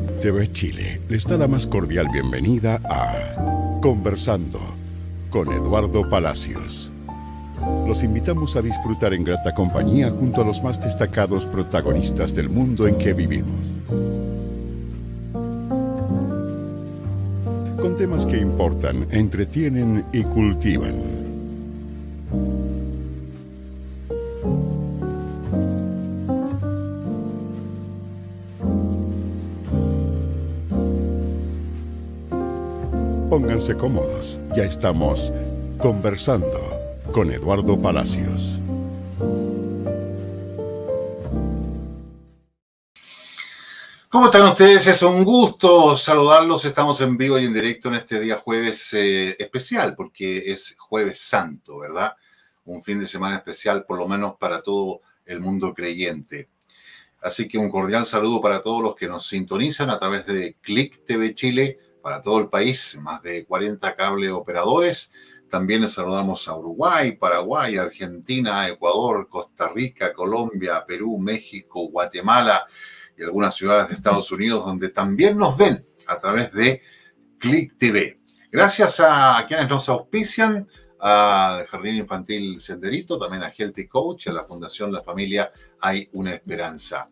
TV Chile les da la más cordial bienvenida a Conversando con Eduardo Palacios. Los invitamos a disfrutar en grata compañía junto a los más destacados protagonistas del mundo en que vivimos. Con temas que importan, entretienen y cultivan. Pónganse cómodos, ya estamos conversando con Eduardo Palacios. ¿Cómo están ustedes? Es un gusto saludarlos. Estamos en vivo y en directo en este día jueves eh, especial, porque es jueves santo, ¿verdad? Un fin de semana especial, por lo menos para todo el mundo creyente. Así que un cordial saludo para todos los que nos sintonizan a través de Click TV Chile para todo el país, más de 40 cable operadores. También les saludamos a Uruguay, Paraguay, Argentina, Ecuador, Costa Rica, Colombia, Perú, México, Guatemala y algunas ciudades de Estados Unidos donde también nos ven a través de Click TV. Gracias a quienes nos auspician, al Jardín Infantil Senderito, también a Healthy Coach, a la Fundación La Familia Hay una Esperanza.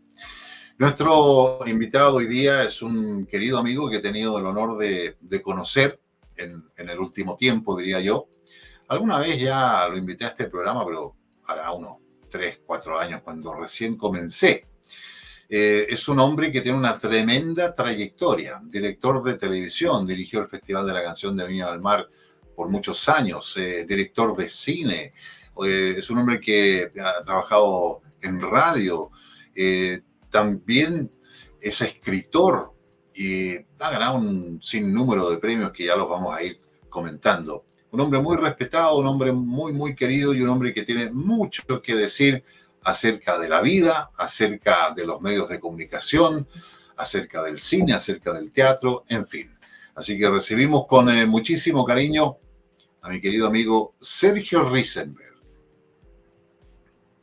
Nuestro invitado hoy día es un querido amigo que he tenido el honor de, conocer en, el último tiempo, diría yo. Alguna vez ya lo invité a este programa, pero hará unos 3, 4 años, cuando recién comencé. Eh, es un hombre que tiene una tremenda trayectoria, director de televisión, dirigió el Festival de la Canción de Viña del Mar por muchos años, eh, director de cine, eh, es un hombre que ha trabajado en radio, también es escritor y ha ganado un sinnúmero de premios que ya los vamos a ir comentando. Un hombre muy respetado, un hombre muy, muy querido y un hombre que tiene mucho que decir acerca de la vida, acerca de los medios de comunicación, acerca del cine, acerca del teatro, en fin. Así que recibimos con eh, muchísimo cariño a mi querido amigo Sergio Risenberg.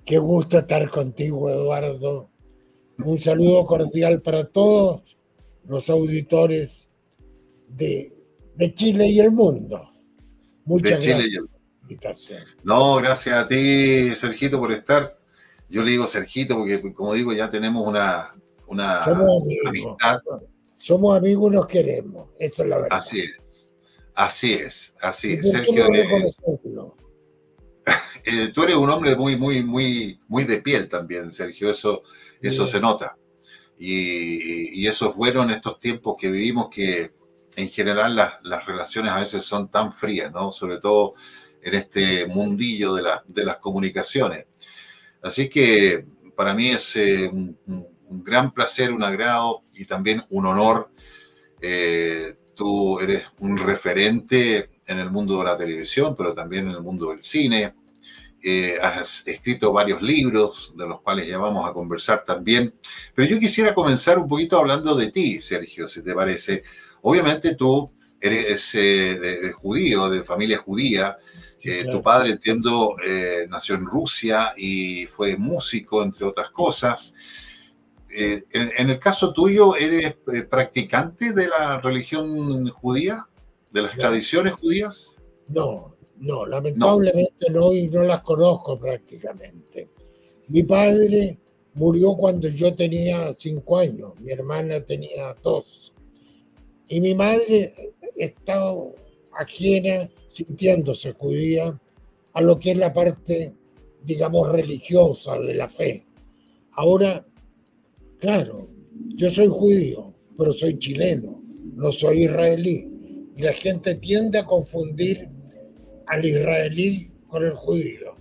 Qué gusto estar contigo, Eduardo. Un saludo cordial para todos los auditores de, Chile y el mundo. Muchas gracias. No, gracias a ti, Sergito, por estar. Yo le digo Sergito porque, como digo, ya tenemos una, una Somos amistad. Somos amigos y nos queremos. Eso es la verdad. Así es. Así es. Así es. Sergio es, eh, tú eres un hombre muy, muy, muy, muy de piel también, Sergio. Eso, eso se nota. Y, eso es bueno en estos tiempos que vivimos que en general las, relaciones a veces son tan frías, ¿no? Sobre todo en este mundillo de, de las comunicaciones. Así que para mí es eh, un, gran placer, un agrado y también un honor. Eh, tú eres un referente en el mundo de la televisión, pero también en el mundo del cine. Eh, has escrito varios libros, de los cuales ya vamos a conversar también. Pero yo quisiera comenzar un poquito hablando de ti, Sergio, si te parece. Obviamente tú eres eh, de, judío, de familia judía. Eh, tu padre, entiendo, nació en Rusia y fue músico, entre otras cosas. En, en, el caso tuyo, ¿eres practicante de la religión judía? ¿De las tradiciones judías? No, no, lamentablemente no. y no las conozco prácticamente. Mi padre murió cuando yo tenía cinco años, mi hermana tenía dos. Y mi madre estaba ajena, sintiéndose judía, a lo que es la parte, digamos, religiosa de la fe. Ahora, claro, yo soy judío, pero soy chileno, no soy israelí. Y la gente tiende a confundir al israelí con el judío.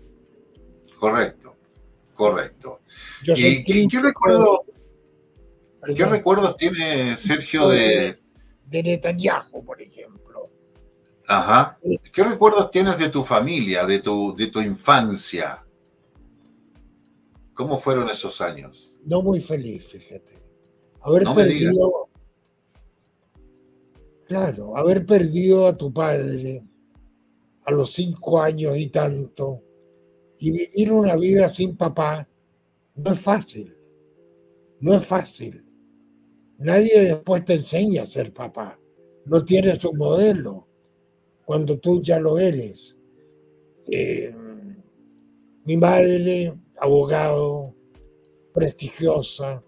Correcto, correcto. ¿Y qué, recuerdo, qué recuerdos tiene Sergio de... De Netanyahu, por ejemplo. Ajá. ¿Qué recuerdos tienes de tu familia, de tu, de tu infancia? ¿Cómo fueron esos años? No muy feliz, fíjate. Haber perdido... Claro, haber perdido a tu padre, a los cinco años y tanto, y vivir una vida sin papá no es fácil. No es fácil. nadie después te enseña a ser papá. No tienes un modelo cuando tú ya lo eres. Eh, mi madre, abogado, prestigiosa,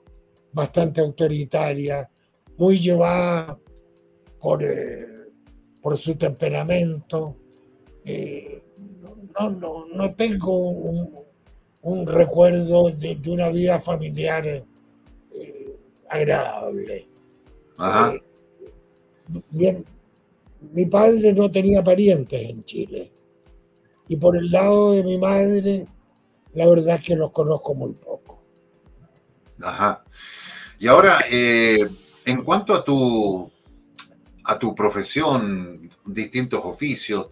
bastante autoritaria, muy llevada por, eh, por su temperamento. Eh, no, no, no, tengo un, recuerdo de, una vida familiar eh, agradable. bien, mi padre no tenía parientes en Chile. Y por el lado de mi madre, la verdad es que los conozco muy poco. Ajá. Y ahora, eh, en cuanto a tu, a tu profesión, distintos oficios,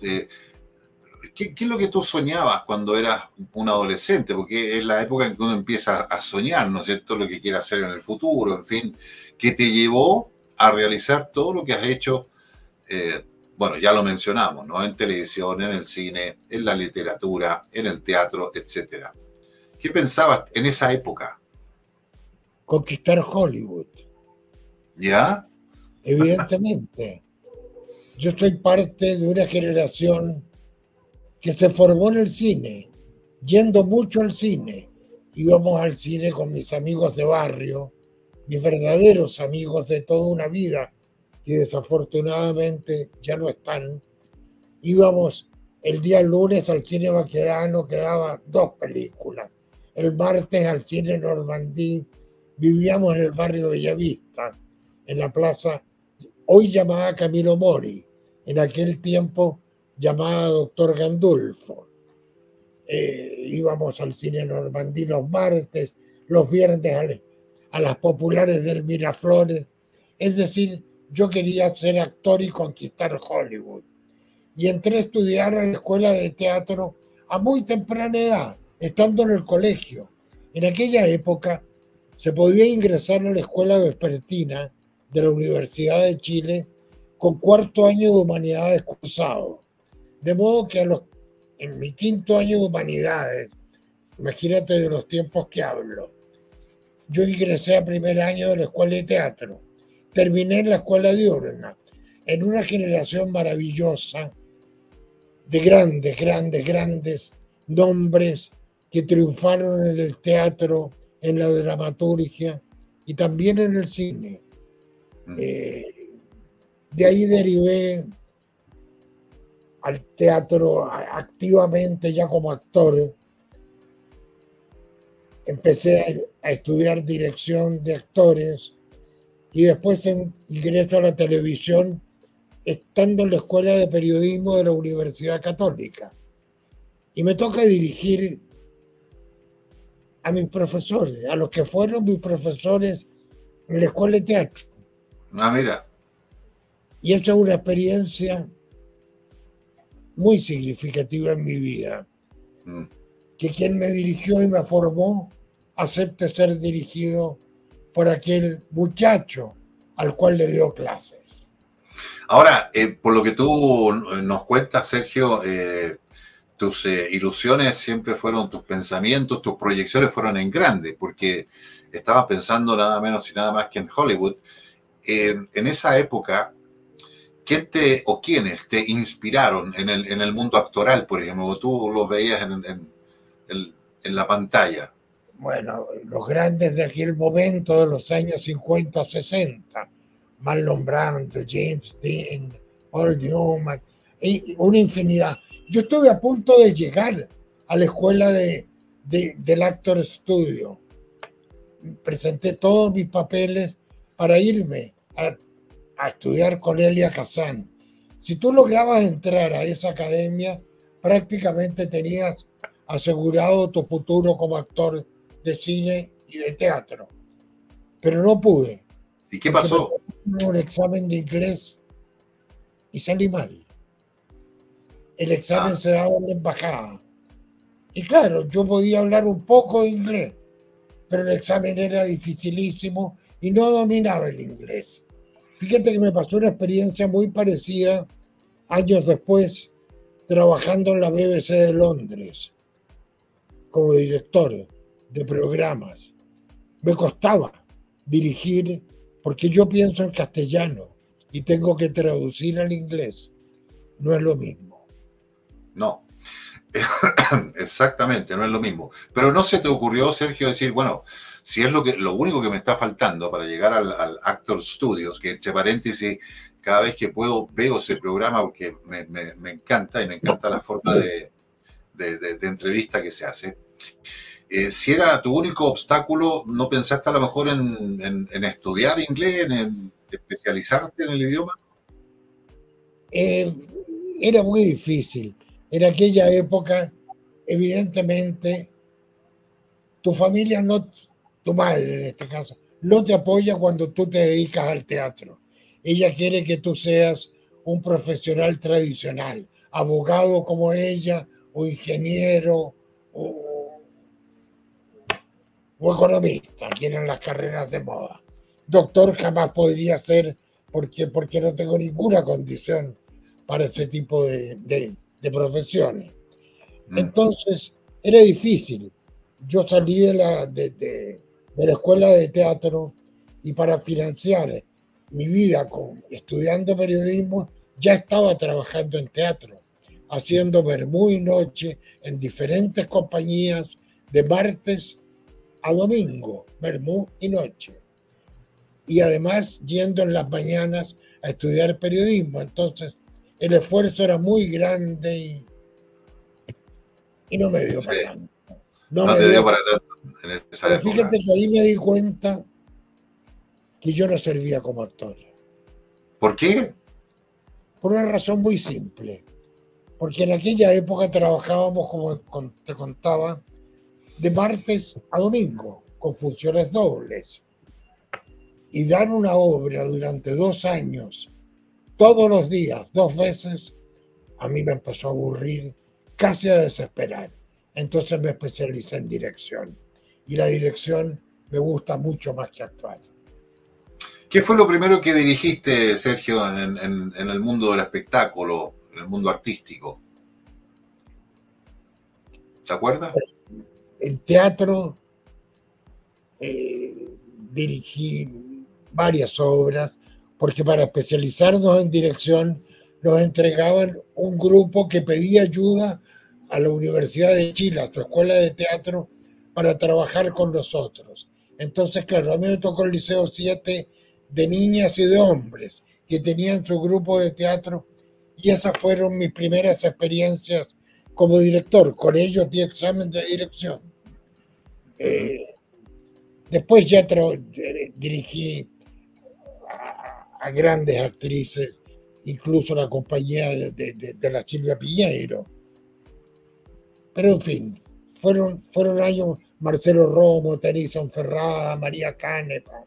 ¿qué, es lo que tú soñabas cuando eras un adolescente? Porque es la época en que uno empieza a soñar, ¿no es cierto? Lo que quiere hacer en el futuro, en fin, que te llevó a realizar todo lo que has hecho, eh, bueno, ya lo mencionamos, ¿no? En televisión, en el cine, en la literatura, en el teatro, etc. ¿Qué pensabas en esa época? conquistar Hollywood. ¿Ya? Evidentemente. Yo soy parte de una generación que se formó en el cine, yendo mucho al cine. Íbamos al cine con mis amigos de barrio, mis verdaderos amigos de toda una vida, que desafortunadamente ya no están. Íbamos el día lunes al cine vaquerano, que daba dos películas. El martes al cine Normandí, vivíamos en el barrio Bellavista, en la plaza hoy llamada Camilo Mori, en aquel tiempo llamada Doctor Gandulfo. Eh, íbamos al cine Normandí los martes, los viernes a, las populares del Miraflores. Es decir, yo quería ser actor y conquistar Hollywood. Y entré a estudiar en la escuela de teatro a muy temprana edad, estando en el colegio. En aquella época se podía ingresar a la escuela vespertina de la Universidad de Chile con cuarto año de humanidades cursado. De modo que a los, en mi quinto año de humanidades, imagínate de los tiempos que hablo, yo ingresé a primer año de la escuela de teatro, terminé en la escuela diurna, en una generación maravillosa de grandes, grandes, grandes nombres que triunfaron en el teatro en la dramaturgia y también en el cine. Mm. Eh, de ahí derivé al teatro activamente ya como actor. Empecé a, estudiar dirección de actores y después ingreso a la televisión estando en la Escuela de Periodismo de la Universidad Católica. Y me toca dirigir a mis profesores, a los que fueron mis profesores en la escuela de teatro. Ah, mira. Y esa es una experiencia muy significativa en mi vida. Mm. Que quien me dirigió y me formó acepte ser dirigido por aquel muchacho al cual le dio clases. Ahora, eh, por lo que tú nos cuentas, Sergio, eh, tus eh, ilusiones siempre fueron, tus pensamientos, tus proyecciones fueron en grande, porque estabas pensando nada menos y nada más que en Hollywood. en esa época, ¿quién te o quiénes te inspiraron en el, en el mundo actoral, por ejemplo? Tú lo veías en, en, en, la pantalla. Bueno, los grandes de aquel momento, de los años 50, 60, Marlon Brando, James Dean, Paul Newman, una infinidad. Yo estuve a punto de llegar a la escuela de, del Actor Studio. Presenté todos mis papeles para irme a, estudiar con Elia Kazan. Si tú lograbas entrar a esa academia, prácticamente tenías asegurado tu futuro como actor de cine y de teatro. Pero no pude. ¿Y qué pasó? Un examen de inglés y salí mal el examen ah. se daba en la embajada. Y claro, yo podía hablar un poco de inglés, pero el examen era dificilísimo y no dominaba el inglés. Fíjate que me pasó una experiencia muy parecida años después, trabajando en la BBC de Londres como director de programas. Me costaba dirigir porque yo pienso en castellano y tengo que traducir al inglés. No es lo mismo. No, exactamente, no es lo mismo. Pero no se te ocurrió, Sergio, decir, bueno, si es lo, que, lo único que me está faltando para llegar al, Actor Studios, que entre paréntesis, cada vez que puedo veo ese programa porque me, encanta y me encanta la forma de, entrevista que se hace. Eh, si era tu único obstáculo, ¿no pensaste a lo mejor en, estudiar inglés, en, especializarte en el idioma? Eh, era muy difícil. En aquella época, evidentemente, tu familia no, tu madre en este caso, no te apoya cuando tú te dedicas al teatro. Ella quiere que tú seas un profesional tradicional, abogado como ella, o ingeniero, o, o economista, quieren las carreras de moda. Doctor jamás podría ser porque, porque no tengo ninguna condición para ese tipo de, de, profesiones. Mm. Entonces, era difícil. Yo salí de la, de, de la escuela de teatro y para financiar mi vida con, estudiando periodismo, ya estaba trabajando en teatro, haciendo vermú y noche en diferentes compañías de martes a domingo, vermú y noche. Y además yendo en las mañanas a estudiar periodismo. Entonces el esfuerzo era muy grande y, y no me dio para tanto. No, me dio para tanto fíjate que ahí me di cuenta que yo no servía como actor. ¿Por qué? Por una razón muy simple. Porque en aquella época trabajábamos, como te contaba, de martes a domingo, con funciones dobles. Y dar una obra durante dos años, todos los días, dos veces, a mí me empezó a aburrir, casi a desesperar. Entonces me especialicé en dirección y la dirección me gusta mucho más que actuar. ¿Qué fue lo primero que dirigiste, Sergio, en, el mundo del espectáculo, en el mundo artístico? ¿Te acuerdas? En teatro eh, dirigí varias obras, porque para especializarnos en dirección nos entregaban un grupo que pedía ayuda a la Universidad de Chile, a su escuela de teatro, para trabajar con nosotros. Entonces, claro, a mí me tocó el Liceo 7 de niñas y de hombres que tenían su grupo de teatro y esas fueron mis primeras experiencias como director. Con ellos di examen de dirección. Eh, después ya dirigí a, grandes actrices, incluso la compañía de, de la Silvia Piñeiro. Pero en fin, fueron, fueron años Marcelo Romo, Tennyson Ferrada, María Canepa.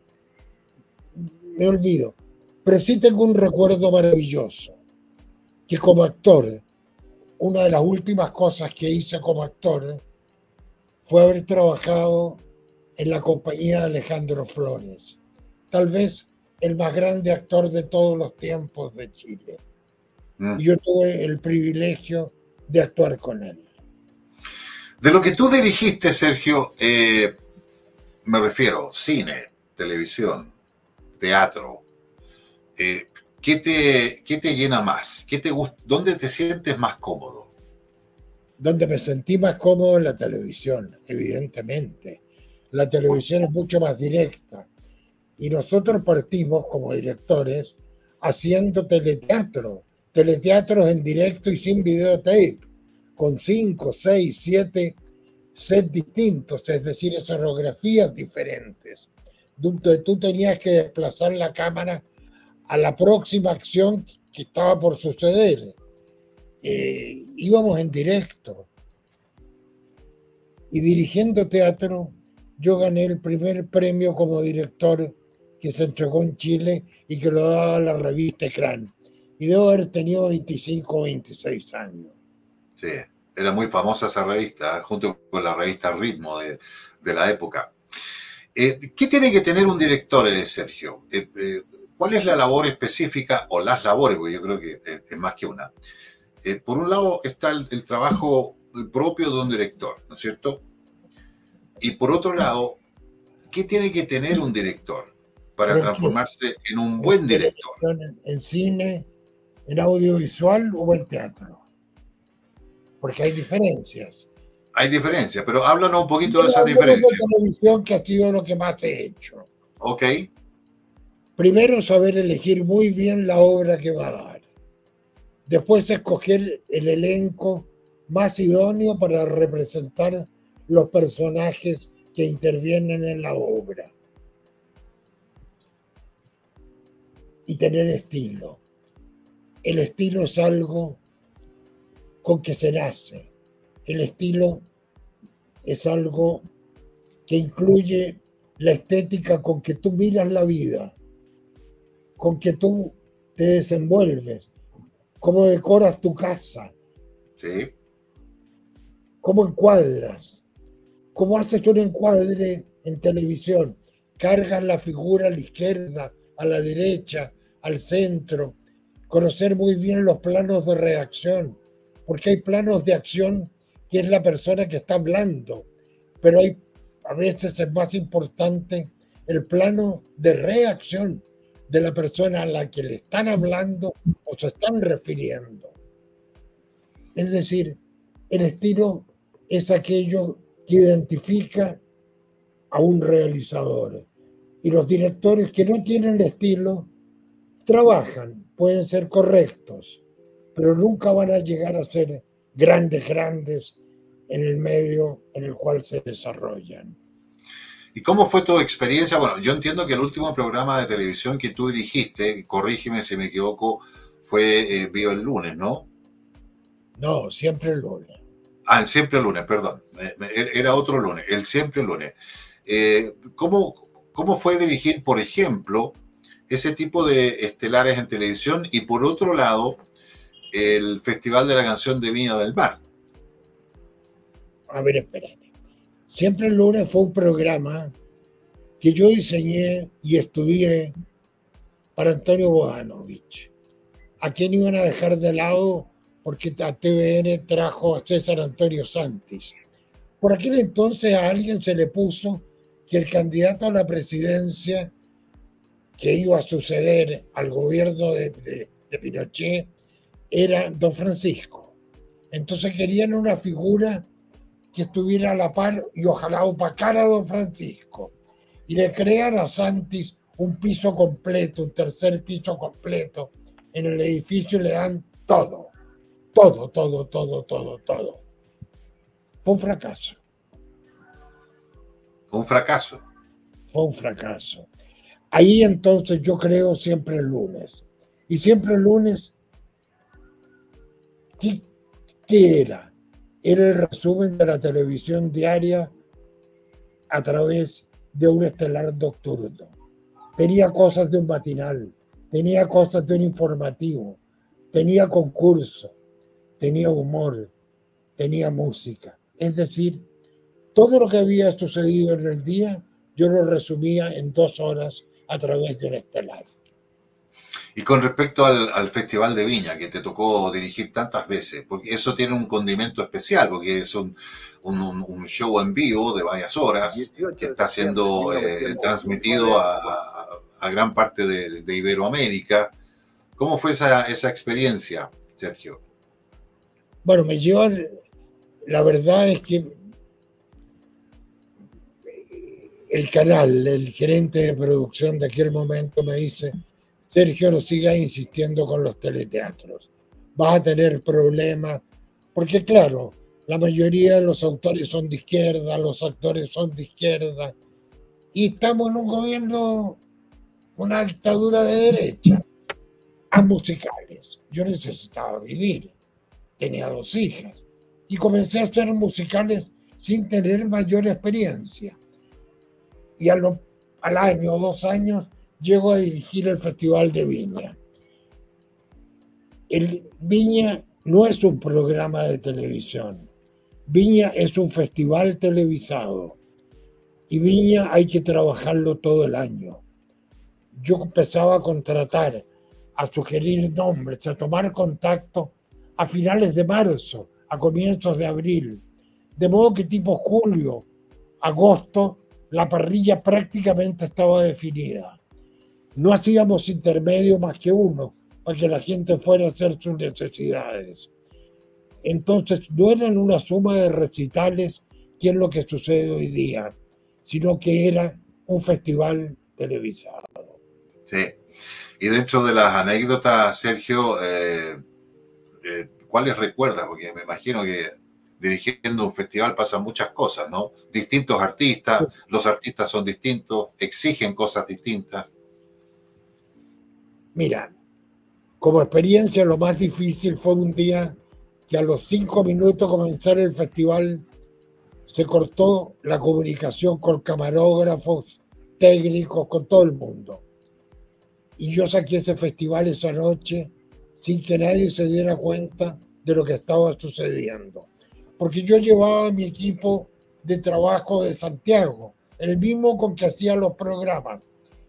Me olvido. Pero sí tengo un recuerdo maravilloso, que como actor, una de las últimas cosas que hice como actor fue haber trabajado en la compañía de Alejandro Flores, tal vez el más grande actor de todos los tiempos de Chile. Mm. Y yo tuve el privilegio de actuar con él. De lo que tú dirigiste, Sergio, eh, me refiero cine, televisión, teatro. Eh, ¿qué, te, ¿Qué te llena más? ¿Qué te ¿Dónde te sientes más cómodo? Donde me sentí más cómodo en la televisión, evidentemente. La televisión es mucho más directa. Y nosotros partimos como directores haciendo teleteatro, teleteatros en directo y sin videotape con cinco, seis, siete sets distintos, es decir, escenografías diferentes, tú tenías que desplazar la cámara a la próxima acción que estaba por suceder. Eh, íbamos en directo. Y dirigiendo teatro, yo gané el primer premio como director que se entregó en Chile y que lo daba la revista Ecran. Y debo haber tenido 25 o 26 años. Sí, era muy famosa esa revista, junto con la revista Ritmo de, la época. Eh, ¿Qué tiene que tener un director, eh, Sergio? Eh, ¿Cuál es la labor específica o las labores? Porque yo creo que es más que una. por un lado está el, trabajo propio de un director, ¿no es cierto? Y por otro lado, ¿qué tiene que tener un director para transformarse en un buen director. En, cine, en audiovisual o en teatro. Porque hay diferencias. Hay diferencias, pero háblanos un poquito de esas diferencias. De televisión que ha sido lo que más he hecho. Ok. Primero saber elegir muy bien la obra que va a dar. Después escoger el elenco más idóneo para representar los personajes que intervienen en la obra. Y tener estilo. El estilo es algo con que se nace. El estilo es algo que incluye la estética con que tú miras la vida, con que tú te desenvuelves, cómo decoras tu casa, sí. cómo encuadras, cómo haces un encuadre en televisión, cargas la figura a la izquierda, a la derecha, al centro, conocer muy bien los planos de reacción, porque hay planos de acción que es la persona que está hablando, pero hay a veces es más importante el plano de reacción de la persona a la que le están hablando o se están refiriendo. Es decir, el estilo es aquello que identifica a un realizador. Y los directores que no tienen estilo trabajan, pueden ser correctos, pero nunca van a llegar a ser grandes, grandes en el medio en el cual se desarrollan. ¿Y cómo fue tu experiencia? Bueno, yo entiendo que el último programa de televisión que tú dirigiste, corrígeme si me equivoco, fue eh, Vivo el lunes, ¿no? No, siempre el lunes. Ah, el siempre el lunes, perdón. Era otro lunes, el siempre el lunes. Eh, ¿cómo, ¿Cómo fue dirigir, por ejemplo, ese tipo de estelares en televisión y por otro lado, el Festival de la Canción de Viña del Mar? A ver, espérate. Siempre el lunes fue un programa que yo diseñé y estudié para Antonio Bodanovich. ¿A quién iban a dejar de lado? Porque a TVN trajo a César Antonio Santis. Por aquel entonces a alguien se le puso que el candidato a la presidencia que iba a suceder al gobierno de, de Pinochet era don Francisco. Entonces querían una figura que estuviera a la par y ojalá opacara a don Francisco. Y le crean a Santis un piso completo, un tercer piso completo en el edificio y le dan todo, todo, todo, todo, todo, todo. Fue un fracaso. Fue un fracaso. Fue un fracaso. Ahí entonces yo creo siempre el lunes. Y siempre el lunes, ¿qué, era? era el resumen de la televisión diaria a través de un estelar nocturno. Tenía cosas de un matinal, tenía cosas de un informativo, tenía concurso, tenía humor, tenía música. Es decir, todo lo que había sucedido en el día, yo lo resumía en dos horas a través de un estelar. Y con respecto al, Festival de Viña, que te tocó dirigir tantas veces, porque eso tiene un condimento especial, porque es un, show en vivo de varias horas que está siendo eh, transmitido a, gran parte de, Iberoamérica. ¿Cómo fue esa, esa experiencia, Sergio? Bueno, me llevó, la verdad es que el canal, el gerente de producción de aquel momento me dice, Sergio no siga insistiendo con los teleteatros. Vas a tener problemas, porque claro, la mayoría de los autores son de izquierda, los actores son de izquierda, y estamos en un gobierno, una dictadura de derecha, a musicales. Yo necesitaba vivir, tenía dos hijas, y comencé a hacer musicales sin tener mayor experiencia. Y al, al año o dos años llego a dirigir el Festival de Viña. El Viña no es un programa de televisión. Viña es un festival televisado. Y Viña hay que trabajarlo todo el año. Yo empezaba a contratar, a sugerir nombres, a tomar contacto a finales de marzo, a comienzos de abril. De modo que tipo julio, agosto, la parrilla prácticamente estaba definida no hacíamos intermedio más que uno para que la gente fuera a hacer sus necesidades. Entonces no eran una suma de recitales que es lo que sucede hoy día, sino que era un festival televisado. Sí. Y dentro de las anécdotas, Sergio, eh, eh, ¿cuáles recuerdas? Porque me imagino que dirigiendo un festival pasan muchas cosas, ¿no? Distintos artistas, los artistas son distintos, exigen cosas distintas. Mira, como experiencia lo más difícil fue un día que a los cinco minutos de comenzar el festival se cortó la comunicación con camarógrafos, técnicos, con todo el mundo. Y yo saqué ese festival esa noche sin que nadie se diera cuenta de lo que estaba sucediendo. Porque yo llevaba mi equipo de trabajo de Santiago, el mismo con que hacía los programas,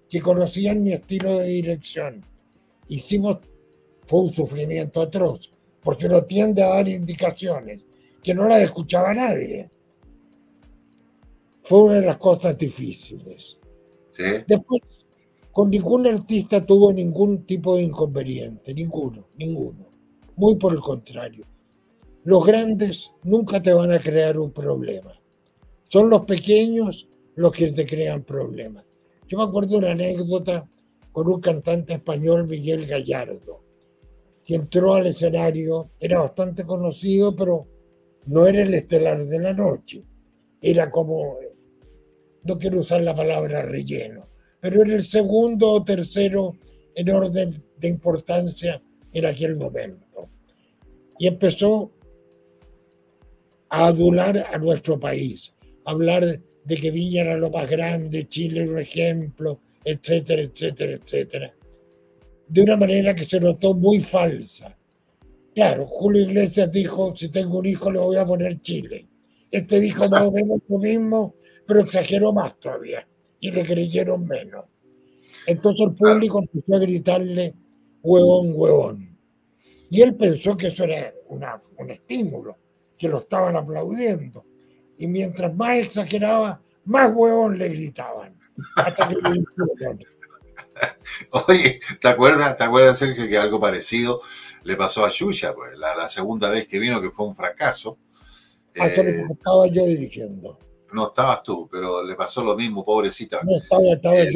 que conocían mi estilo de dirección. Hicimos, fue un sufrimiento atroz, porque uno tiende a dar indicaciones que no las escuchaba nadie. Fue una de las cosas difíciles. Después, con ningún artista tuvo ningún tipo de inconveniente, ninguno, ninguno. Muy por el contrario. Los grandes nunca te van a crear un problema. Son los pequeños los que te crean problemas. Yo me acuerdo de una anécdota con un cantante español, Miguel Gallardo, que entró al escenario, era bastante conocido, pero no era el estelar de la noche. Era como, no quiero usar la palabra relleno, pero era el segundo o tercero en orden de importancia en aquel momento. Y empezó a adular a nuestro país, a hablar de que Villa era lo más grande, Chile era un ejemplo, etcétera, etcétera, etcétera. De una manera que se notó muy falsa. Claro, Julio Iglesias dijo, si tengo un hijo le voy a poner Chile. Este dijo más o menos lo mismo, pero exageró más todavía y le creyeron menos. Entonces el público empezó a gritarle huevón, huevón. Y él pensó que eso era un estímulo, que lo estaban aplaudiendo. Y mientras más exageraba, más huevón le gritaban. Oye, ¿te acuerdas, ¿te acuerdas, Sergio, que algo parecido le pasó a Yuya? Pues, la, segunda vez que vino, que fue un fracaso. Hasta ah, eh, estaba yo dirigiendo no estabas tú, pero le pasó lo mismo, pobrecita. No, estaba, estaba el,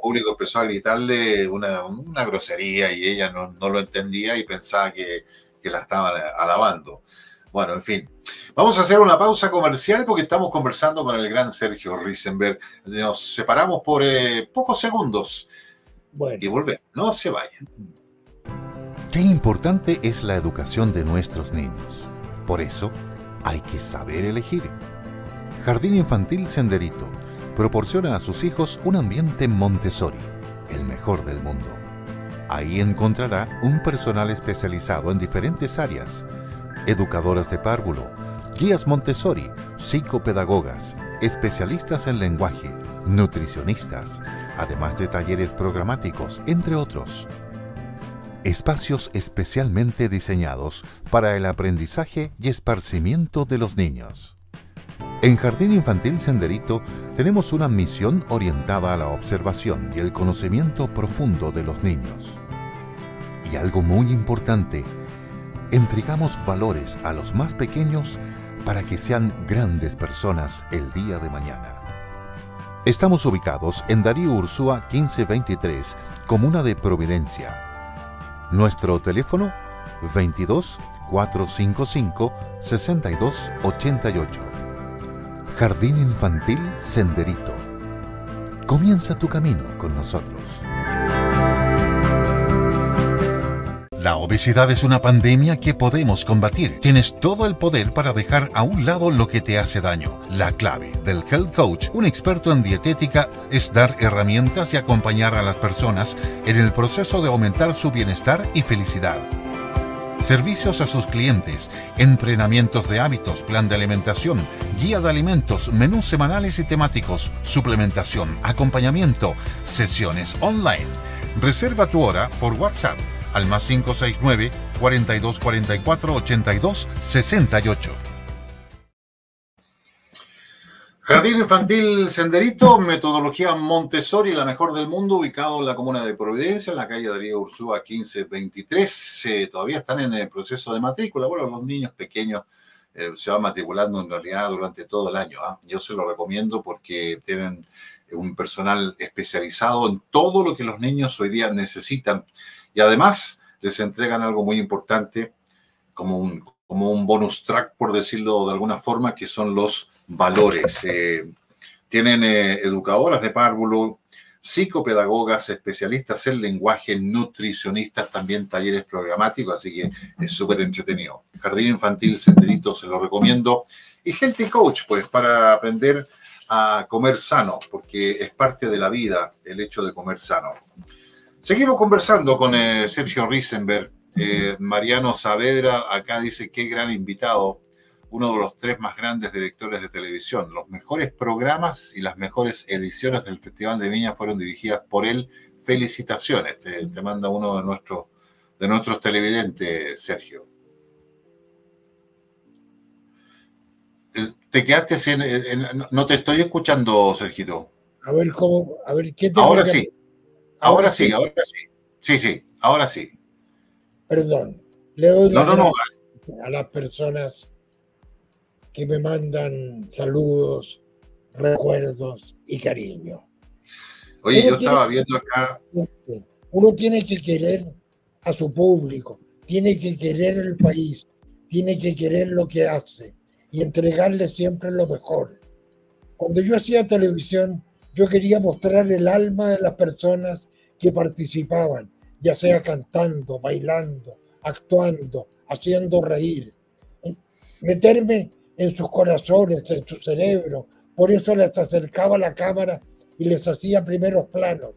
público, empezó a gritarle una, grosería y ella no, lo entendía y pensaba que, la estaban alabando. Bueno, en fin. Vamos a hacer una pausa comercial porque estamos conversando con el gran Sergio Risenberg. Nos separamos por eh, pocos segundos y volvemos. No se vayan. Qué importante es la educación de nuestros niños. Por eso hay que saber elegir. Jardín Infantil Senderito proporciona a sus hijos un ambiente Montessori, el mejor del mundo. Ahí encontrará un personal especializado en diferentes áreas, educadoras de párvulo, guías Montessori, psicopedagogas, especialistas en lenguaje, nutricionistas, además de talleres programáticos, entre otros. Espacios especialmente diseñados para el aprendizaje y esparcimiento de los niños. En Jardín Infantil Senderito tenemos una misión orientada a la observación y el conocimiento profundo de los niños. Y algo muy importante, entregamos valores a los más pequeños para que sean grandes personas el día de mañana. Estamos ubicados en Darío Ursúa 1523, Comuna de Providencia. Nuestro teléfono 22 455 6288. Jardín Infantil Senderito. Comienza tu camino con nosotros. La obesidad es una pandemia que podemos combatir. Tienes todo el poder para dejar a un lado lo que te hace daño. La clave del Health Coach, un experto en dietética, es dar herramientas y acompañar a las personas en el proceso de aumentar su bienestar y felicidad servicios a sus clientes, entrenamientos de hábitos, plan de alimentación, guía de alimentos, menús semanales y temáticos, suplementación, acompañamiento, sesiones online. Reserva tu hora por WhatsApp al más 569 4244 82 68. Jardín Infantil Senderito, metodología Montessori, la mejor del mundo, ubicado en la comuna de Providencia, en la calle Darío Ursúa 1523. Eh, todavía están en el proceso de matrícula. Bueno, los niños pequeños eh, se van matriculando en realidad durante todo el año. ¿ah? Yo se lo recomiendo porque tienen un personal especializado en todo lo que los niños hoy día necesitan. Y además les entregan algo muy importante como un como un bonus track, por decirlo de alguna forma, que son los valores. Eh, tienen eh, educadoras de párvulo, psicopedagogas, especialistas en lenguaje, nutricionistas, también talleres programáticos, así que es súper entretenido. Jardín Infantil Senderito se lo recomiendo. Y Healthy Coach, pues para aprender a comer sano, porque es parte de la vida el hecho de comer sano. Seguimos conversando con eh, Sergio Risenberg, eh, Mariano Saavedra acá dice, qué gran invitado, uno de los tres más grandes directores de televisión. Los mejores programas y las mejores ediciones del Festival de Viña fueron dirigidas por él. Felicitaciones, te, manda uno de nuestros, de nuestros televidentes, Sergio. Eh, te quedaste sin, no te estoy escuchando, Sergito. A ver cómo, a ver qué te Ahora sí. Ahora sí, ahora sí. Sí, sí, ahora sí. Perdón, le doy a las personas que me mandan saludos, recuerdos y cariño. Oye, yo estaba viendo acá. Uno tiene que querer a su público, tiene que querer el país, tiene que querer lo que hace y entregarle siempre lo mejor. Cuando yo hacía televisión, yo quería mostrar el alma de las personas que participaban ya sea cantando, bailando, actuando, haciendo reír. Meterme en sus corazones, en su cerebro. Por eso les acercaba la cámara y les hacía primeros planos.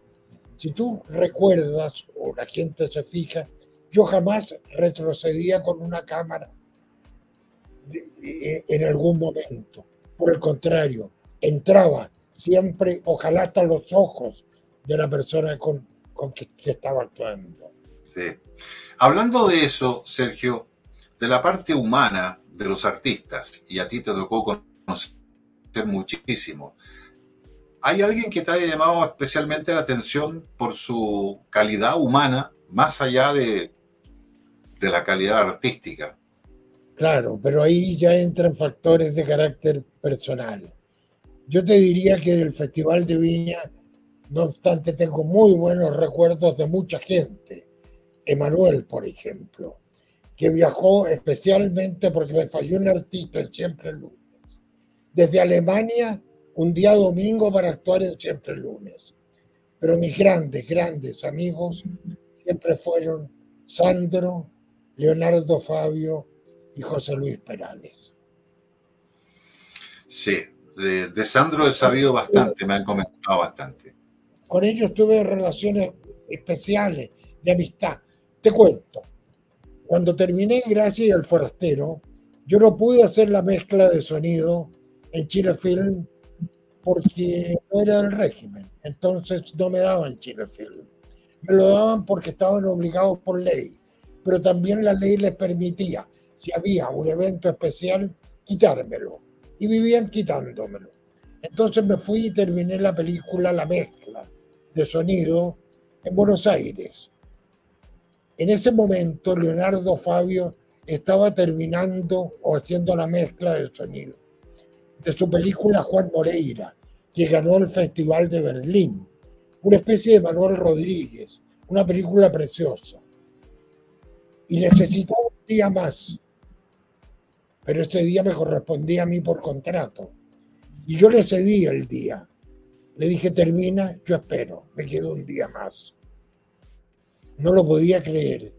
Si tú recuerdas, o la gente se fija, yo jamás retrocedía con una cámara en algún momento. Por el contrario, entraba siempre, ojalá hasta los ojos de la persona con, con que, estaba actuando. Sí. Hablando de eso, Sergio, de la parte humana de los artistas, y a ti te tocó conocer muchísimo, ¿hay alguien que te haya llamado especialmente la atención por su calidad humana, más allá de, de la calidad artística? Claro, pero ahí ya entran factores de carácter personal. Yo te diría que del Festival de Viña no obstante, tengo muy buenos recuerdos de mucha gente. Emanuel, por ejemplo, que viajó especialmente porque me falló un artista en Siempre Lunes. Desde Alemania, un día domingo para actuar en Siempre Lunes. Pero mis grandes, grandes amigos siempre fueron Sandro, Leonardo Fabio y José Luis Perales. Sí, de, de Sandro he sabido bastante, me han comentado bastante. Con ellos tuve relaciones especiales de amistad. Te cuento, cuando terminé Gracia y El Forastero, yo no pude hacer la mezcla de sonido en Chile Film porque no era el régimen. Entonces no me daban Chile Film. Me lo daban porque estaban obligados por ley. Pero también la ley les permitía, si había un evento especial, quitármelo. Y vivían quitándomelo. Entonces me fui y terminé la película La Mezcla de sonido en Buenos Aires. En ese momento, Leonardo Fabio estaba terminando o haciendo la mezcla del sonido de su película Juan Moreira, que ganó el Festival de Berlín, una especie de Manuel Rodríguez, una película preciosa. Y necesitaba un día más, pero ese día me correspondía a mí por contrato. Y yo le cedí el día. Le dije, termina, yo espero, me quedo un día más. No lo podía creer.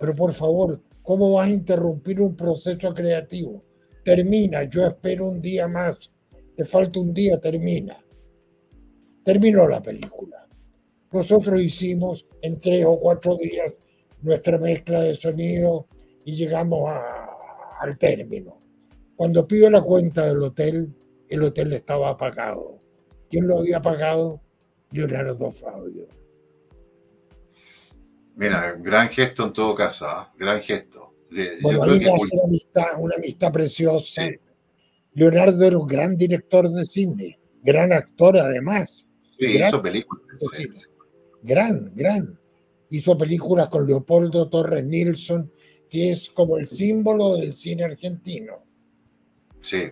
Pero por favor, ¿cómo vas a interrumpir un proceso creativo? Termina, yo espero un día más. Te falta un día, termina. Terminó la película. Nosotros hicimos en tres o cuatro días nuestra mezcla de sonido y llegamos al término. Cuando pido la cuenta del hotel, el hotel estaba apagado. ¿Quién lo había pagado? Leonardo Fabio. Mira, gran gesto en todo caso, ¿ah? gran gesto. bueno, ahí una, amistad, una amistad preciosa Leonardo era un gran director de cine, gran actor además. Sí, hizo películas. Gran, gran. Hizo películas con Leopoldo Torres Nilsson, que es como el símbolo del cine argentino. Sí.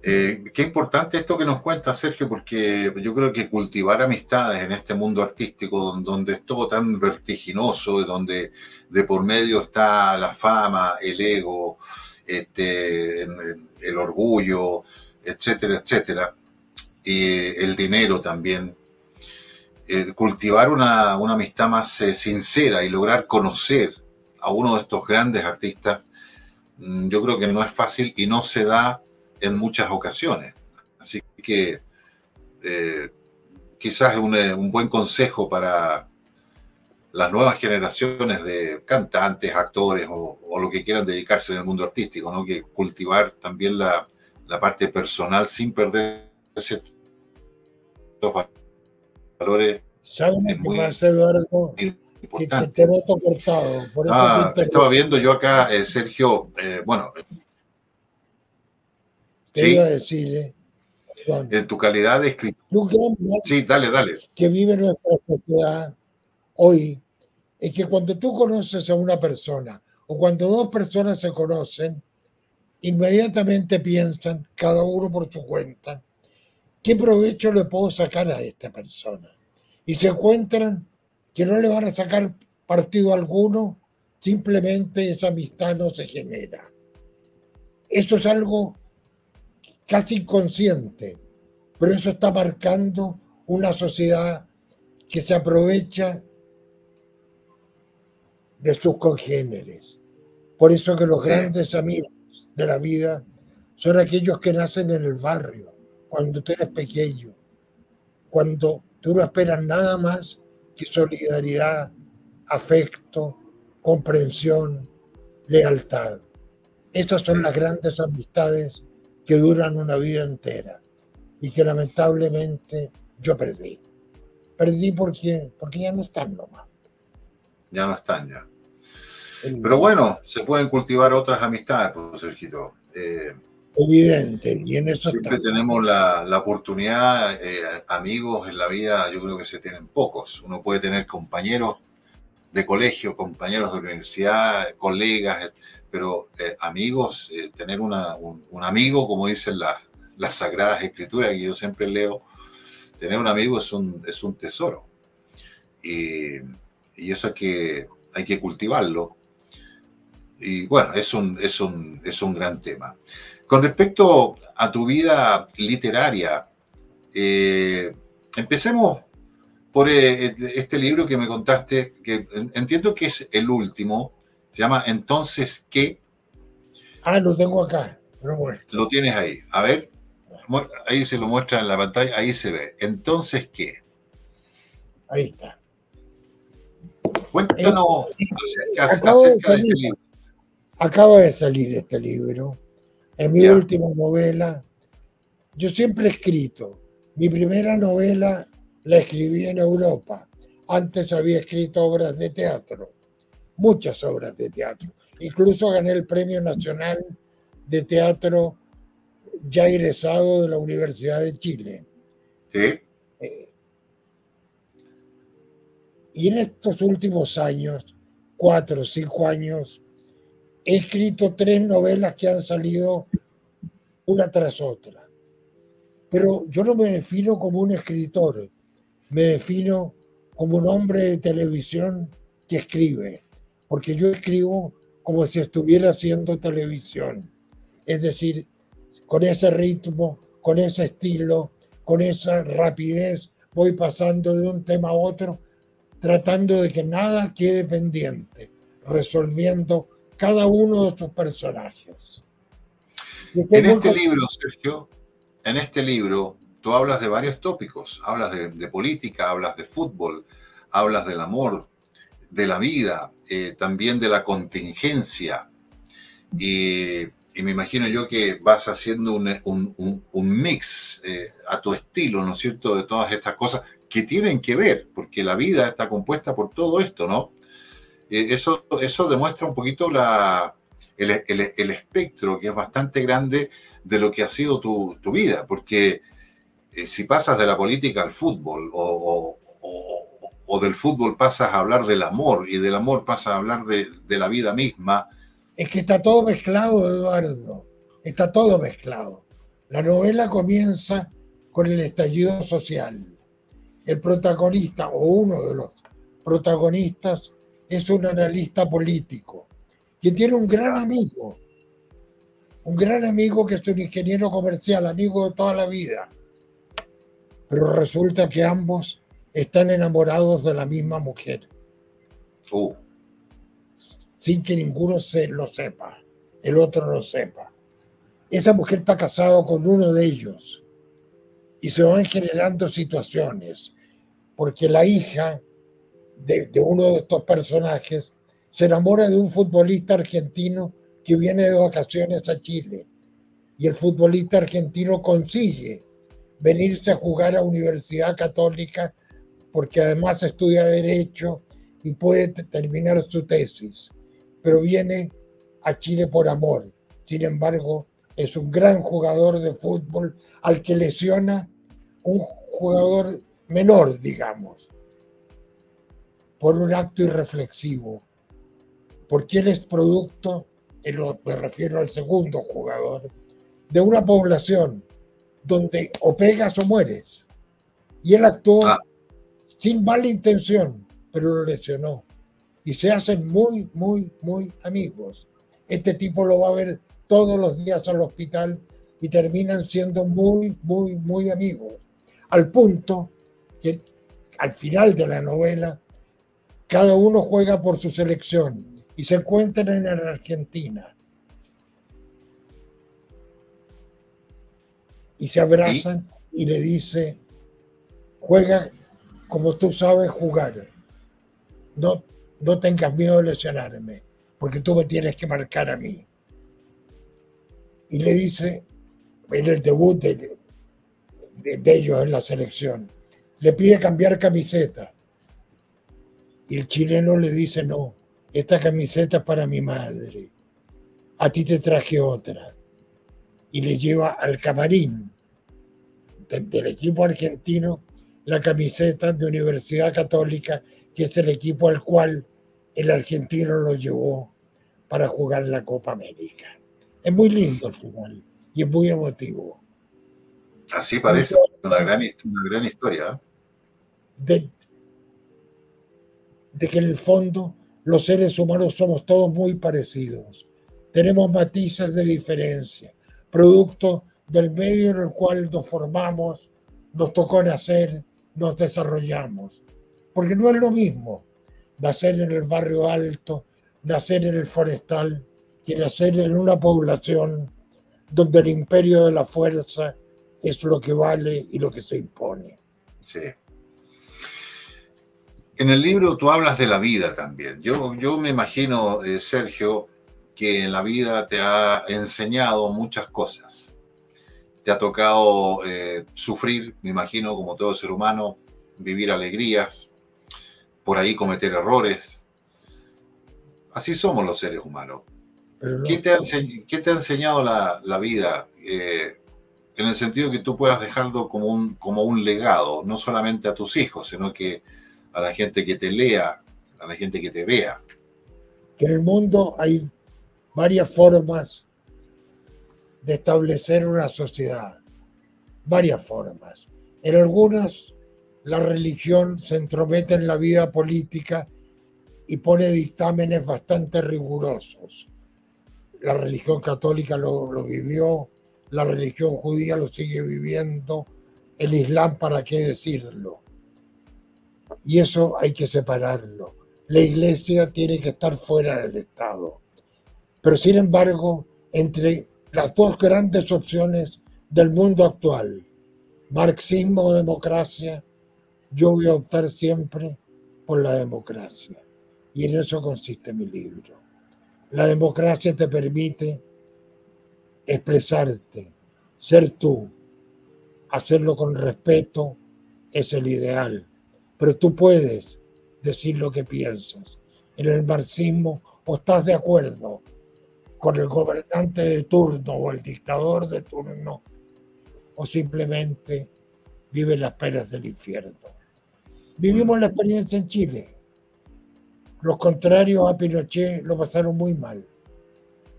Eh, qué importante esto que nos cuenta Sergio, porque yo creo que cultivar amistades en este mundo artístico donde, es todo tan vertiginoso, donde de por medio está la fama, el ego, este, el orgullo, etcétera, etcétera, y el dinero también. cultivar una, amistad más eh, sincera y lograr conocer a uno de estos grandes artistas, mm, yo creo que no es fácil y no se da en muchas ocasiones. Así que eh, quizás es eh, un, buen consejo para las nuevas generaciones de cantantes, actores o, lo que quieran dedicarse en el mundo artístico, ¿no? que cultivar también la, parte personal sin perder ciertos valores. ¿Sabes qué más, Eduardo? Importante. te, cortado. Ah, estaba viendo yo acá, eh, Sergio, bueno, te iba a decir, en tu calidad de escritor. Sí, dale, dale. Que vive nuestra sociedad hoy es que cuando tú conoces a una persona o cuando dos personas se conocen, inmediatamente piensan, cada uno por su cuenta, ¿qué provecho le puedo sacar a esta persona? Y se encuentran que no le van a sacar partido alguno, simplemente esa amistad no se genera. Eso es algo casi inconsciente, pero eso está marcando una sociedad que se aprovecha de sus congéneres. Por eso que los grandes amigos de la vida son aquellos que nacen en el barrio, cuando tú eres pequeño, cuando tú no esperas nada más que solidaridad, afecto, comprensión, lealtad. Esas son las grandes amistades que duran una vida entera y que lamentablemente yo perdí. Perdí porque, porque ya no están nomás. Ya no están ya. Pero bueno, se pueden cultivar otras amistades, pues, Sergito. Eh, Evidente, y en eso siempre tenemos la, la oportunidad, eh, amigos en la vida, yo creo que se tienen pocos. Uno puede tener compañeros de colegio, compañeros de universidad, colegas, pero eh, amigos, eh, tener un, amigo, como dicen las sagradas escrituras que yo siempre leo, tener un amigo es un, es un tesoro. Y, eso hay que, hay que cultivarlo. Y bueno, es un, es, un, es un gran tema. Con respecto a tu vida literaria, eh, empecemos por este libro que me contaste, que entiendo que es el último, se llama Entonces qué. Ah, lo tengo acá. Lo tienes ahí. A ver, ahí se lo muestra en la pantalla, ahí se ve. Entonces qué. Ahí está. Cuéntanos eh, acerca, de, este libro. Acaba de salir este libro. Es mi última novela. Yo siempre he escrito. Mi primera novela la escribí en Europa. Antes había escrito obras de teatro muchas obras de teatro. Incluso gané el Premio Nacional de Teatro ya egresado de la Universidad de Chile. Sí. Eh, y en estos últimos años, cuatro o cinco años, he escrito tres novelas que han salido una tras otra. Pero yo no me defino como un escritor, me defino como un hombre de televisión que escribe porque yo escribo como si estuviera haciendo televisión. Es decir, con ese ritmo, con ese estilo, con esa rapidez, voy pasando de un tema a otro, tratando de que nada quede pendiente, resolviendo cada uno de sus personajes. En este libro, Sergio, en este libro, tú hablas de varios tópicos, hablas de, de política, hablas de fútbol, hablas del amor, de la vida, eh, también de la contingencia. Y, me imagino yo que vas haciendo un, mix eh, a tu estilo, ¿no es cierto?, de todas estas cosas que tienen que ver, porque la vida está compuesta por todo esto, ¿no? Eh, eso, eso demuestra un poquito la, el, espectro, que es bastante grande, de lo que ha sido tu, vida, porque eh, si pasas de la política al fútbol o, del fútbol pasas a hablar del amor y del amor pasas a hablar de la vida misma. Es que está todo mezclado, Eduardo, está todo mezclado. La novela comienza con el estallido social. El protagonista o uno de los protagonistas es un analista político que tiene un gran amigo, un gran amigo que es un ingeniero comercial, amigo de toda la vida. Pero resulta que ambos están enamorados de la misma mujer. Uh. Sin que ninguno se lo sepa, el otro lo sepa. Esa mujer está casada con uno de ellos y se van generando situaciones, porque la hija de, de uno de estos personajes se enamora de un futbolista argentino que viene de vacaciones a Chile y el futbolista argentino consigue venirse a jugar a Universidad Católica porque además estudia Derecho y puede terminar su tesis, pero viene a Chile por amor. Sin embargo, es un gran jugador de fútbol al que lesiona un jugador menor, digamos, por un acto irreflexivo, porque él es producto, me refiero al segundo jugador, de una población donde o pegas o mueres. Y él actuó ah. Sin mala intención, pero lo lesionó. Y se hacen muy, muy, muy amigos. Este tipo lo va a ver todos los días al hospital y terminan siendo muy, muy, muy amigos. Al punto que al final de la novela, cada uno juega por su selección y se encuentran en la Argentina. Y se abrazan y le dice, juega como tú sabes jugar. No, no tengas miedo de lesionarme, porque tú me tienes que marcar a mí. Y le dice, en el debut de, de ellos en la selección, le pide cambiar camiseta. Y el chileno le dice, no, esta camiseta es para mi madre, a ti te traje otra. Y le lleva al camarín del equipo argentino la camiseta de Universidad Católica, que es el equipo al cual el argentino lo llevó para jugar la Copa América. Es muy lindo el final y es muy emotivo. Así parece, una gran, una gran historia. ¿eh? De, de que en el fondo los seres humanos somos todos muy parecidos. Tenemos matices de diferencia, producto del medio en el cual nos formamos, nos tocó nacer, nos desarrollamos. Porque no es lo mismo nacer en el barrio alto, nacer en el forestal, que nacer en una población donde el imperio de la fuerza es lo que vale y lo que se impone. Sí. En el libro tú hablas de la vida también. Yo, yo me imagino, eh, Sergio, que en la vida te ha enseñado muchas cosas. Te ha tocado eh, sufrir, me imagino, como todo ser humano, vivir alegrías, por ahí cometer errores. Así somos los seres humanos. ¿Qué, te ha enseñado la, vida? Eh, en el sentido que tú puedas dejarlo como un, como un legado, no solamente a tus hijos, sino que a la gente que te lea, a la gente que te vea. Que en el mundo hay varias formas de establecer una sociedad, varias formas. En algunas, la religión se entromete en la vida política y pone dictámenes bastante rigurosos. La religión católica lo, lo vivió, la religión judía lo sigue viviendo, el Islam, ¿para qué decirlo? Y eso hay que separarlo. La iglesia tiene que estar fuera del Estado. Pero sin embargo, entre las dos grandes opciones del mundo actual, marxismo o democracia, yo voy a optar siempre por la democracia. Y en eso consiste mi libro. La democracia te permite expresarte, ser tú, hacerlo con respeto, es el ideal pero tú puedes decir lo que piensas. En el marxismo o estás de acuerdo con el gobernante de turno o el dictador de turno, o simplemente vive las penas del infierno. Vivimos la experiencia en Chile. Los contrarios a Pinochet lo pasaron muy mal.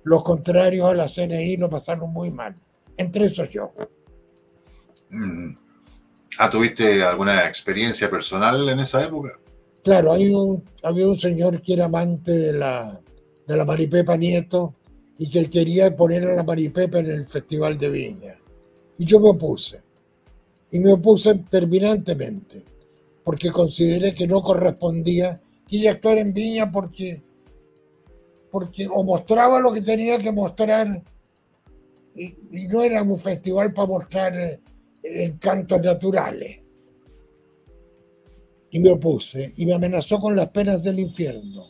Los contrarios a la CNI lo pasaron muy mal. Entre esos yo. Mm. Ah, ¿tuviste alguna experiencia personal en esa época? Claro, hay un, había un señor que era amante de la, de la Maripepa Nieto y que él quería poner a la Maripepa en el Festival de Viña. Y yo me opuse. Y me opuse terminantemente, porque consideré que no correspondía que ella actuara en Viña porque, porque o mostraba lo que tenía que mostrar y, y no era un festival para mostrar encantos naturales. Y me opuse y me amenazó con las penas del infierno.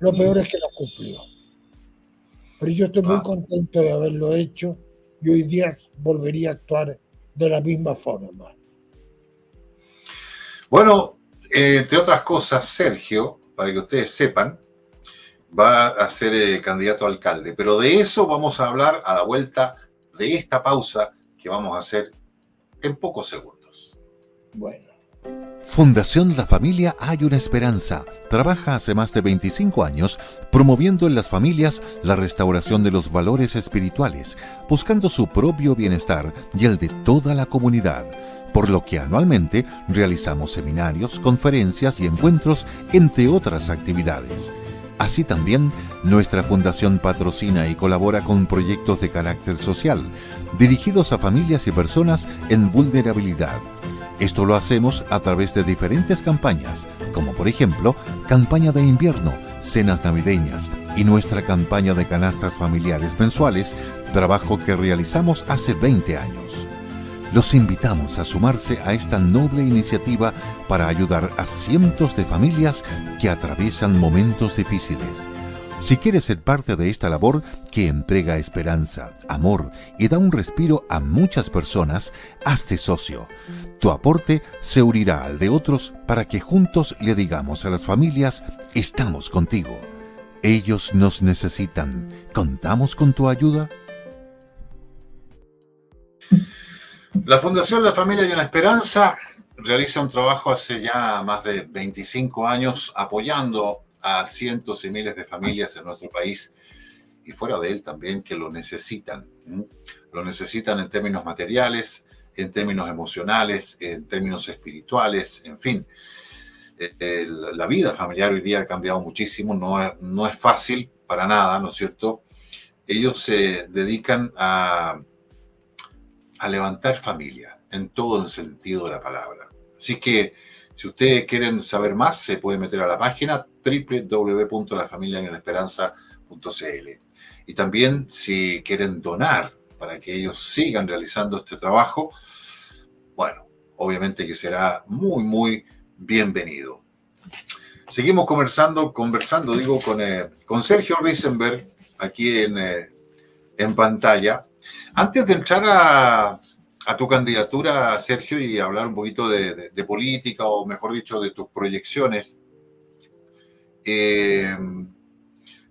Lo mm. peor es que lo cumplió. Pero yo estoy muy ah. contento de haberlo hecho y hoy día volvería a actuar de la misma forma. Bueno, entre otras cosas, Sergio, para que ustedes sepan, va a ser eh, candidato a alcalde. Pero de eso vamos a hablar a la vuelta de esta pausa que vamos a hacer en pocos segundos. Bueno. Fundación La Familia Hay una Esperanza trabaja hace más de 25 años promoviendo en las familias la restauración de los valores espirituales, buscando su propio bienestar y el de toda la comunidad, por lo que anualmente realizamos seminarios, conferencias y encuentros, entre otras actividades. Así también, nuestra fundación patrocina y colabora con proyectos de carácter social, dirigidos a familias y personas en vulnerabilidad. Esto lo hacemos a través de diferentes campañas, como por ejemplo, campaña de invierno, cenas navideñas y nuestra campaña de canastas familiares mensuales, trabajo que realizamos hace 20 años. Los invitamos a sumarse a esta noble iniciativa para ayudar a cientos de familias que atraviesan momentos difíciles si quieres ser parte de esta labor que entrega esperanza, amor y da un respiro a muchas personas, hazte socio. Tu aporte se unirá al de otros para que juntos le digamos a las familias, estamos contigo. Ellos nos necesitan. ¿Contamos con tu ayuda? La Fundación La Familia y una Esperanza realiza un trabajo hace ya más de 25 años apoyando a cientos y miles de familias en nuestro país y fuera de él también que lo necesitan. Lo necesitan en términos materiales, en términos emocionales, en términos espirituales, en fin. Eh, la vida familiar hoy día ha cambiado muchísimo, no es, no es fácil para nada, ¿no es cierto? Ellos se dedican a, a levantar familia en todo el sentido de la palabra. Así que si ustedes quieren saber más, se pueden meter a la página www.lafamiliaenesperanza.cl. Y también si quieren donar para que ellos sigan realizando este trabajo, bueno, obviamente que será muy, muy bienvenido. Seguimos conversando, conversando, digo, con, eh, con Sergio Risenberg aquí en, eh, en pantalla. Antes de entrar a, a tu candidatura, Sergio, y hablar un poquito de, política, o mejor dicho, de tus proyecciones. Eh,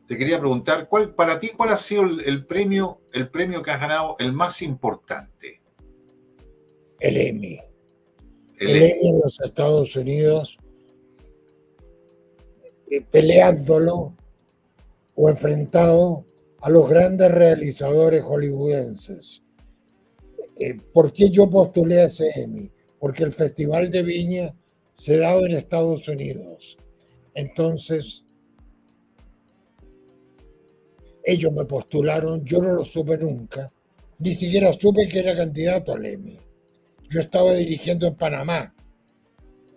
te quería preguntar, ¿cuál, para ti, ¿cuál ha sido el, premio, el premio que has ganado, el más importante? El Emmy. El, Emmy en los Estados Unidos, eh, peleándolo o enfrentado a los grandes realizadores hollywoodenses eh, ¿Por qué yo postulé a ese Emmy? Porque el Festival de Viña se daba en Estados Unidos. Entonces, ellos me postularon, yo no lo supe nunca, ni siquiera supe que era candidato al Emmy. Yo estaba dirigiendo en Panamá,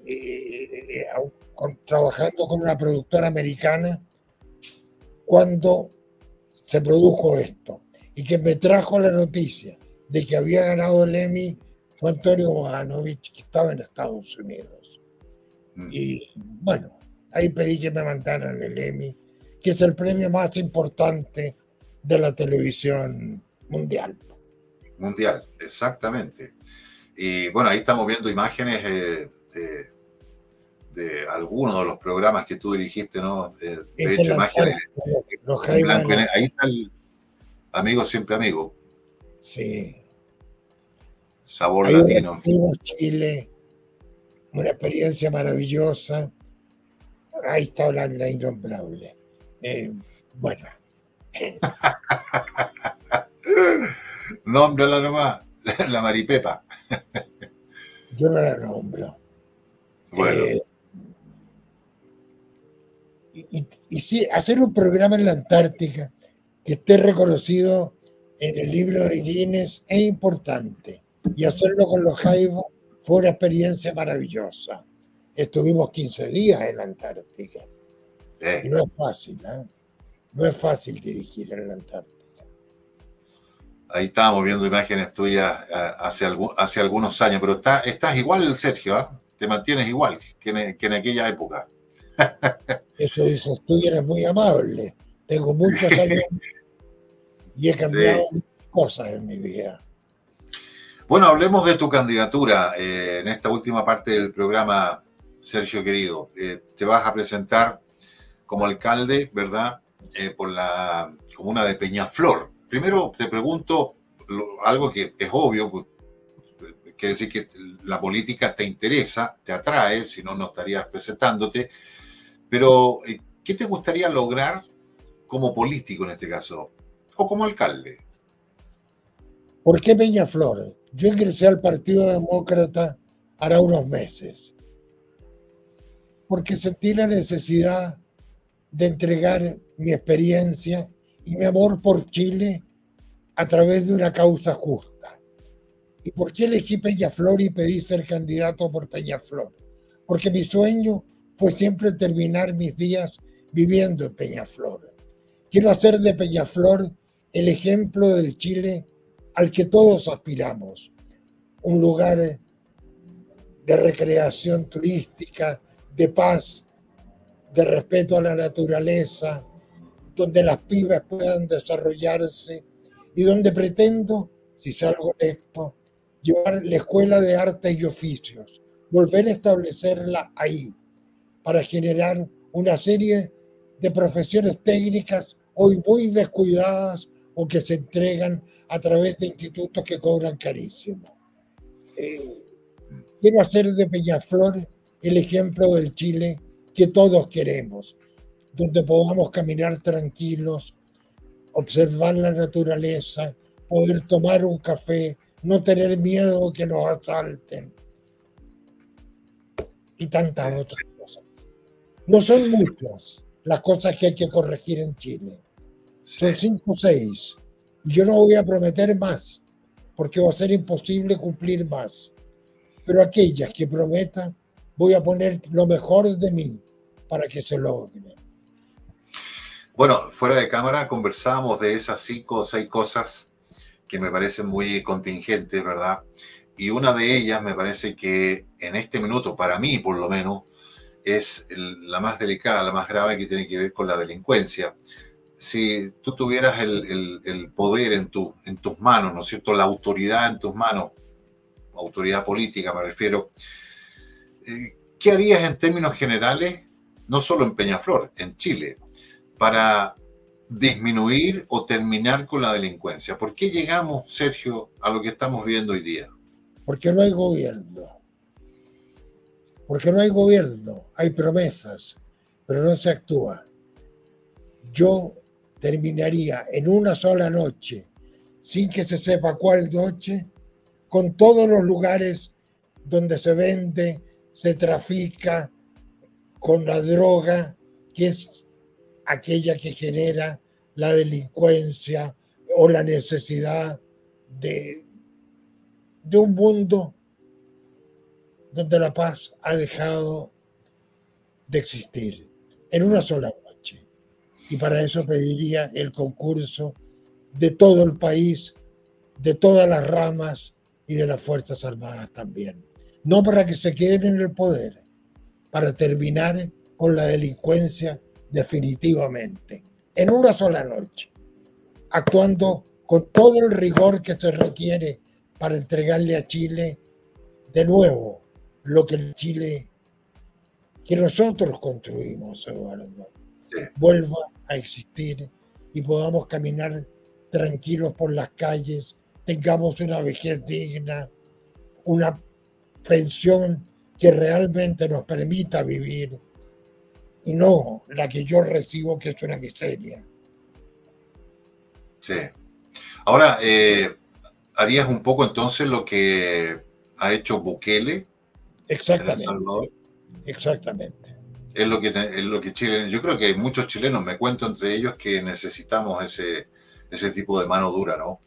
eh, trabajando con una productora americana, cuando se produjo esto y que me trajo la noticia de que había ganado el Emmy fue Antonio Bojanovich, que estaba en Estados Unidos. Mm. Y bueno, ahí pedí que me mandaran el Emmy, que es el premio más importante de la televisión mundial. Mundial, exactamente. Y bueno, ahí estamos viendo imágenes eh, de, algunos de los programas que tú dirigiste, ¿no? De, hecho, imágenes Los jaivas. Ahí está el amigo siempre amigo. Sí. Sabor Ahí latino. Chile, una experiencia maravillosa. Ahí está Holanda innombrable. Eh, bueno. Nómbrala nomás, la Maripepa. Yo no la nombro. Bueno. Eh, y, sí, hacer un programa en la Antártica que esté reconocido en el libro de Guinness es importante. Y hacerlo con los Jaivos fue una experiencia maravillosa. Estuvimos 15 días en la Antártica. Y no es fácil, ¿eh? No es fácil dirigir en la Antártica. Ahí estábamos viendo imágenes tuyas eh, hace, hace algunos años, pero está, estás igual, Sergio, ¿eh? te mantienes igual que en, aquella época. Eso dices tú eres muy amable. Tengo muchos años y he cambiado cosas en mi vida. Bueno, hablemos de tu candidatura eh, en esta última parte del programa, Sergio querido. te vas a presentar como alcalde, ¿verdad? por la comuna de Peñaflor. Primero te pregunto algo que es obvio, pues, quiere decir que la política te interesa, te atrae, si no, no estarías presentándote, pero eh, ¿qué te gustaría lograr como político en este caso? O como alcalde. ¿Por qué Peñaflor? Yo ingresé al Partido Demócrata hará unos meses, porque sentí la necesidad de entregar mi experiencia y mi amor por Chile a través de una causa justa. ¿Y por qué elegí Peñaflor y pedí ser candidato por Peñaflor? Porque mi sueño fue siempre terminar mis días viviendo en Peñaflor. Quiero hacer de Peñaflor el ejemplo del Chile al que todos aspiramos. Un lugar de recreación turística, de paz, de respeto a la naturaleza, donde las pibas puedan desarrollarse y donde pretendo, si salgo electo, llevar la Escuela de Artes y Oficios, volver a establecerla ahí, para generar una serie de profesiones técnicas hoy muy descuidadas o que se entregan a través de institutos que cobran carísimo. Eh, quiero hacer de Peñaflor el ejemplo del Chile que todos queremos, donde podamos caminar tranquilos, observar la naturaleza, poder tomar un café, no tener miedo que nos asalten y tantas otras. No son muchas las cosas que hay que corregir en Chile. Son cinco o seis. Y yo no voy a prometer más, porque va a ser imposible cumplir más. Pero aquellas que prometa, voy a poner lo mejor de mí para que se logren. Bueno, fuera de cámara conversábamos de esas cinco o seis cosas que me parecen muy contingentes, ¿verdad? Y una de ellas me parece que en este minuto, para mí por lo menos, es la más delicada, la más grave que tiene que ver con la delincuencia. Si tú tuvieras el, poder en, tu, en tus manos, ¿no es cierto? La autoridad en tus manos, autoridad política me refiero, eh, ¿qué harías en términos generales, no solo en Peñaflor, en Chile? para disminuir o terminar con la delincuencia. ¿Por qué llegamos, Sergio, a lo que estamos viendo hoy día? Porque no hay gobierno. Porque no hay gobierno, hay promesas, pero no se actúa. Yo terminaría en una sola noche, sin que se sepa cuál noche, con todos los lugares donde se vende, se trafica con la droga, que es aquella que genera la delincuencia o la necesidad de, de un mundo donde la paz ha dejado de existir en una sola noche. Y para eso pediría el concurso de todo el país, de todas las ramas y de las Fuerzas Armadas también. No para que se queden en el poder, para terminar con la delincuencia definitivamente, en una sola noche, actuando con todo el rigor que se requiere para entregarle a Chile de nuevo lo que el Chile que nosotros construimos, Eduardo, vuelva a existir y podamos caminar tranquilos por las calles, tengamos una vejez digna, una pensión que realmente nos permita vivir y no la que yo recibo que es una miseria. Sí. Ahora, eh, ¿harías un poco entonces lo que ha hecho Bukele? Exactamente. Exactamente. Es lo que es lo que Chile, yo creo que muchos chilenos, me cuento entre ellos, que necesitamos ese, ese tipo de mano dura, ¿no?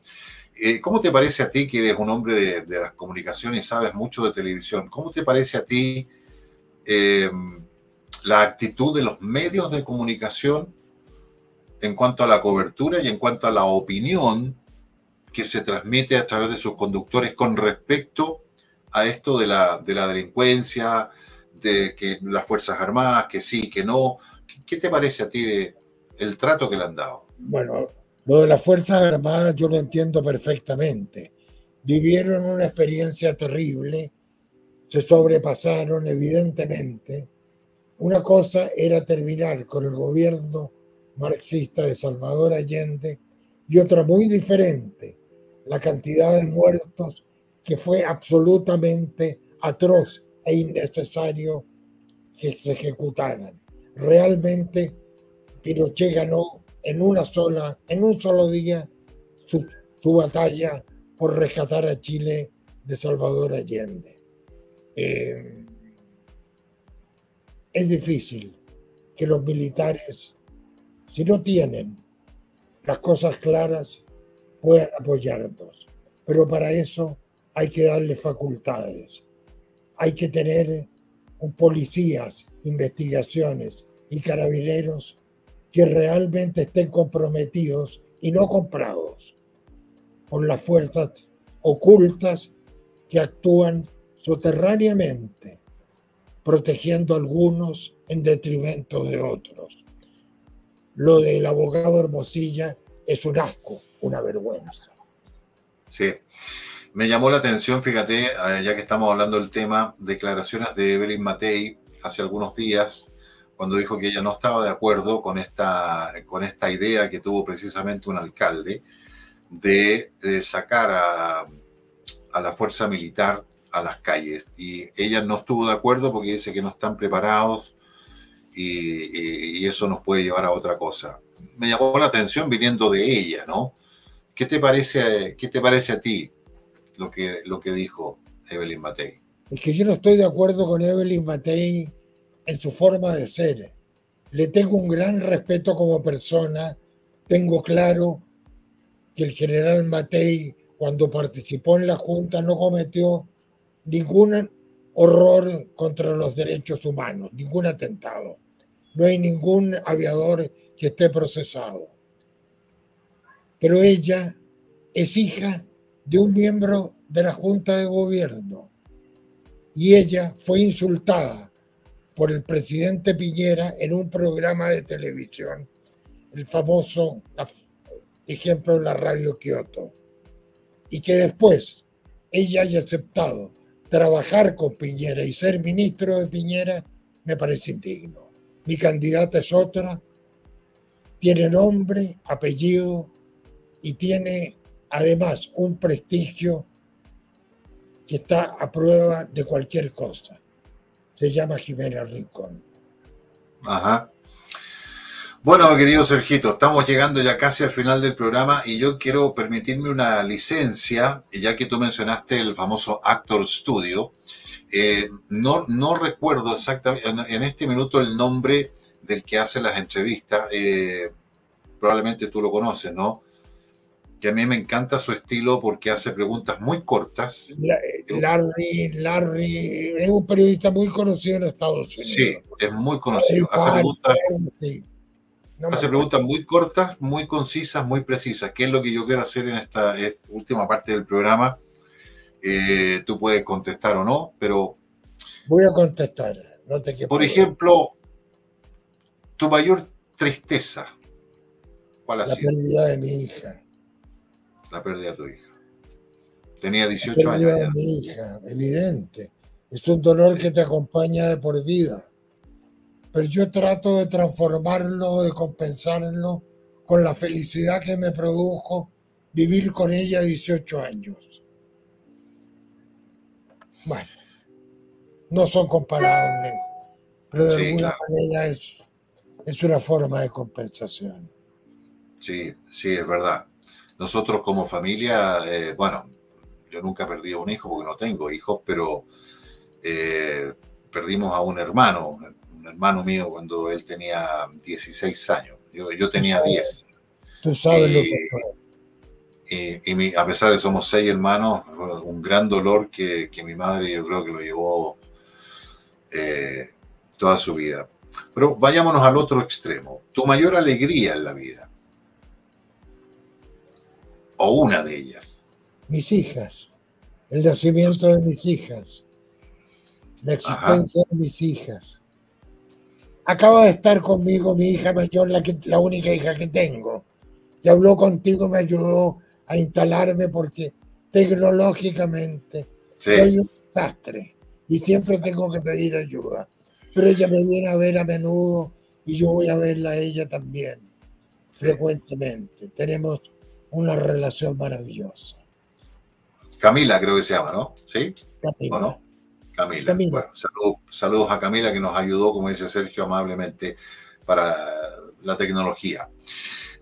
Eh, ¿Cómo te parece a ti, que eres un hombre de, las comunicaciones y sabes mucho de televisión, cómo te parece a ti eh, la actitud de los medios de comunicación en cuanto a la cobertura y en cuanto a la opinión que se transmite a través de sus conductores con respecto a esto de la, de la delincuencia, de que las Fuerzas Armadas, que sí, que no. ¿Qué te parece a ti el trato que le han dado? Bueno, lo de las Fuerzas Armadas yo lo entiendo perfectamente. Vivieron una experiencia terrible, se sobrepasaron evidentemente. Una cosa era terminar con el gobierno marxista de Salvador Allende y otra muy diferente, la cantidad de muertos que fue absolutamente atroz e innecesario que se ejecutaran. Realmente Pinochet ganó en una sola, en un solo día su, batalla por rescatar a Chile de Salvador Allende. Eh, es difícil que los militares, si no tienen las cosas claras, puedan apoyarnos. Pero para eso hay que darle facultades hay que tener policías, investigaciones y carabineros que realmente estén comprometidos y no comprados por las fuerzas ocultas que actúan soterráneamente, protegiendo a algunos en detrimento de otros. Lo del abogado Hermosilla es un asco, una vergüenza. Sí. Me llamó la atención, fíjate, eh, ya que estamos hablando del tema, declaraciones de Evelyn Matei hace algunos días, cuando dijo que ella no estaba de acuerdo con esta, con esta idea que tuvo precisamente un alcalde de, sacar a, a, la fuerza militar a las calles. Y ella no estuvo de acuerdo porque dice que no están preparados y, y eso nos puede llevar a otra cosa. Me llamó la atención viniendo de ella, ¿no? ¿Qué te parece, qué te parece a ti? Lo que, lo que dijo Evelyn Matei. Es que yo no estoy de acuerdo con Evelyn Matei en su forma de ser. Le tengo un gran respeto como persona. Tengo claro que el general Matei, cuando participó en la Junta, no cometió ningún horror contra los derechos humanos, ningún atentado. No hay ningún aviador que esté procesado. Pero ella es hija de un miembro de la Junta de Gobierno y ella fue insultada por el presidente Piñera en un programa de televisión, el famoso ejemplo de la radio Kioto, y que después ella haya aceptado trabajar con Piñera y ser ministro de Piñera, me parece indigno. Mi candidata es otra, tiene nombre, apellido y tiene además un prestigio que está a prueba de cualquier cosa. Se llama Jimena Rincón. Ajá. Bueno, querido Sergito, estamos llegando ya casi al final del programa y yo quiero permitirme una licencia, ya que tú mencionaste el famoso Actor Studio. Eh, no, no recuerdo exactamente en, este minuto el nombre del que hace las entrevistas. Eh, probablemente tú lo conoces, ¿no? Que a mí me encanta su estilo porque hace preguntas muy cortas. Larry, Larry es un periodista muy conocido en Estados Unidos. Sí, es muy conocido. Hace preguntas, muy cortas, muy concisas, muy precisas, que es lo que yo quiero hacer en esta, última parte del programa. Eh, tú puedes contestar o no, pero... Voy a contestar. No te Por ejemplo, tu mayor tristeza. ¿Cuál ha la pérdida de mi hija la pérdida de tu hija. Tenía 18 la años. De mi hija, evidente. Es un dolor que te acompaña de por vida. Pero yo trato de transformarlo, de compensarlo con la felicidad que me produjo vivir con ella 18 años. Bueno, no son comparables, pero de alguna manera es, es una forma de compensación. Sí, sí, es verdad. Nosotros como familia, eh, bueno, yo nunca he perdido un hijo porque no tengo hijos, pero eh, perdimos a un hermano, un hermano mío cuando él tenía 16 años. Yo, yo tenía 10. Tú sabes lo que y, a pesar de que somos seis hermanos, un gran dolor que, que mi madre yo creo que lo llevó eh, toda su vida. Pero vayámonos al otro extremo. Tu mayor alegría en la vida. O una de ellas. Mis hijas. El nacimiento de mis hijas. La existencia de mis hijas. Acaba de estar conmigo mi hija mayor, la, que, la única hija que tengo. Que habló contigo, me ayudó a instalarme porque tecnológicamente soy un desastre y siempre tengo que pedir ayuda. Pero ella me viene a ver a menudo y yo voy a verla a ella también, frecuentemente. Tenemos una relación maravillosa. Camila creo que se llama, ¿no? ¿Sí? Camila. no? Camila. saludos a Camila que nos ayudó, como dice Sergio, amablemente para la tecnología.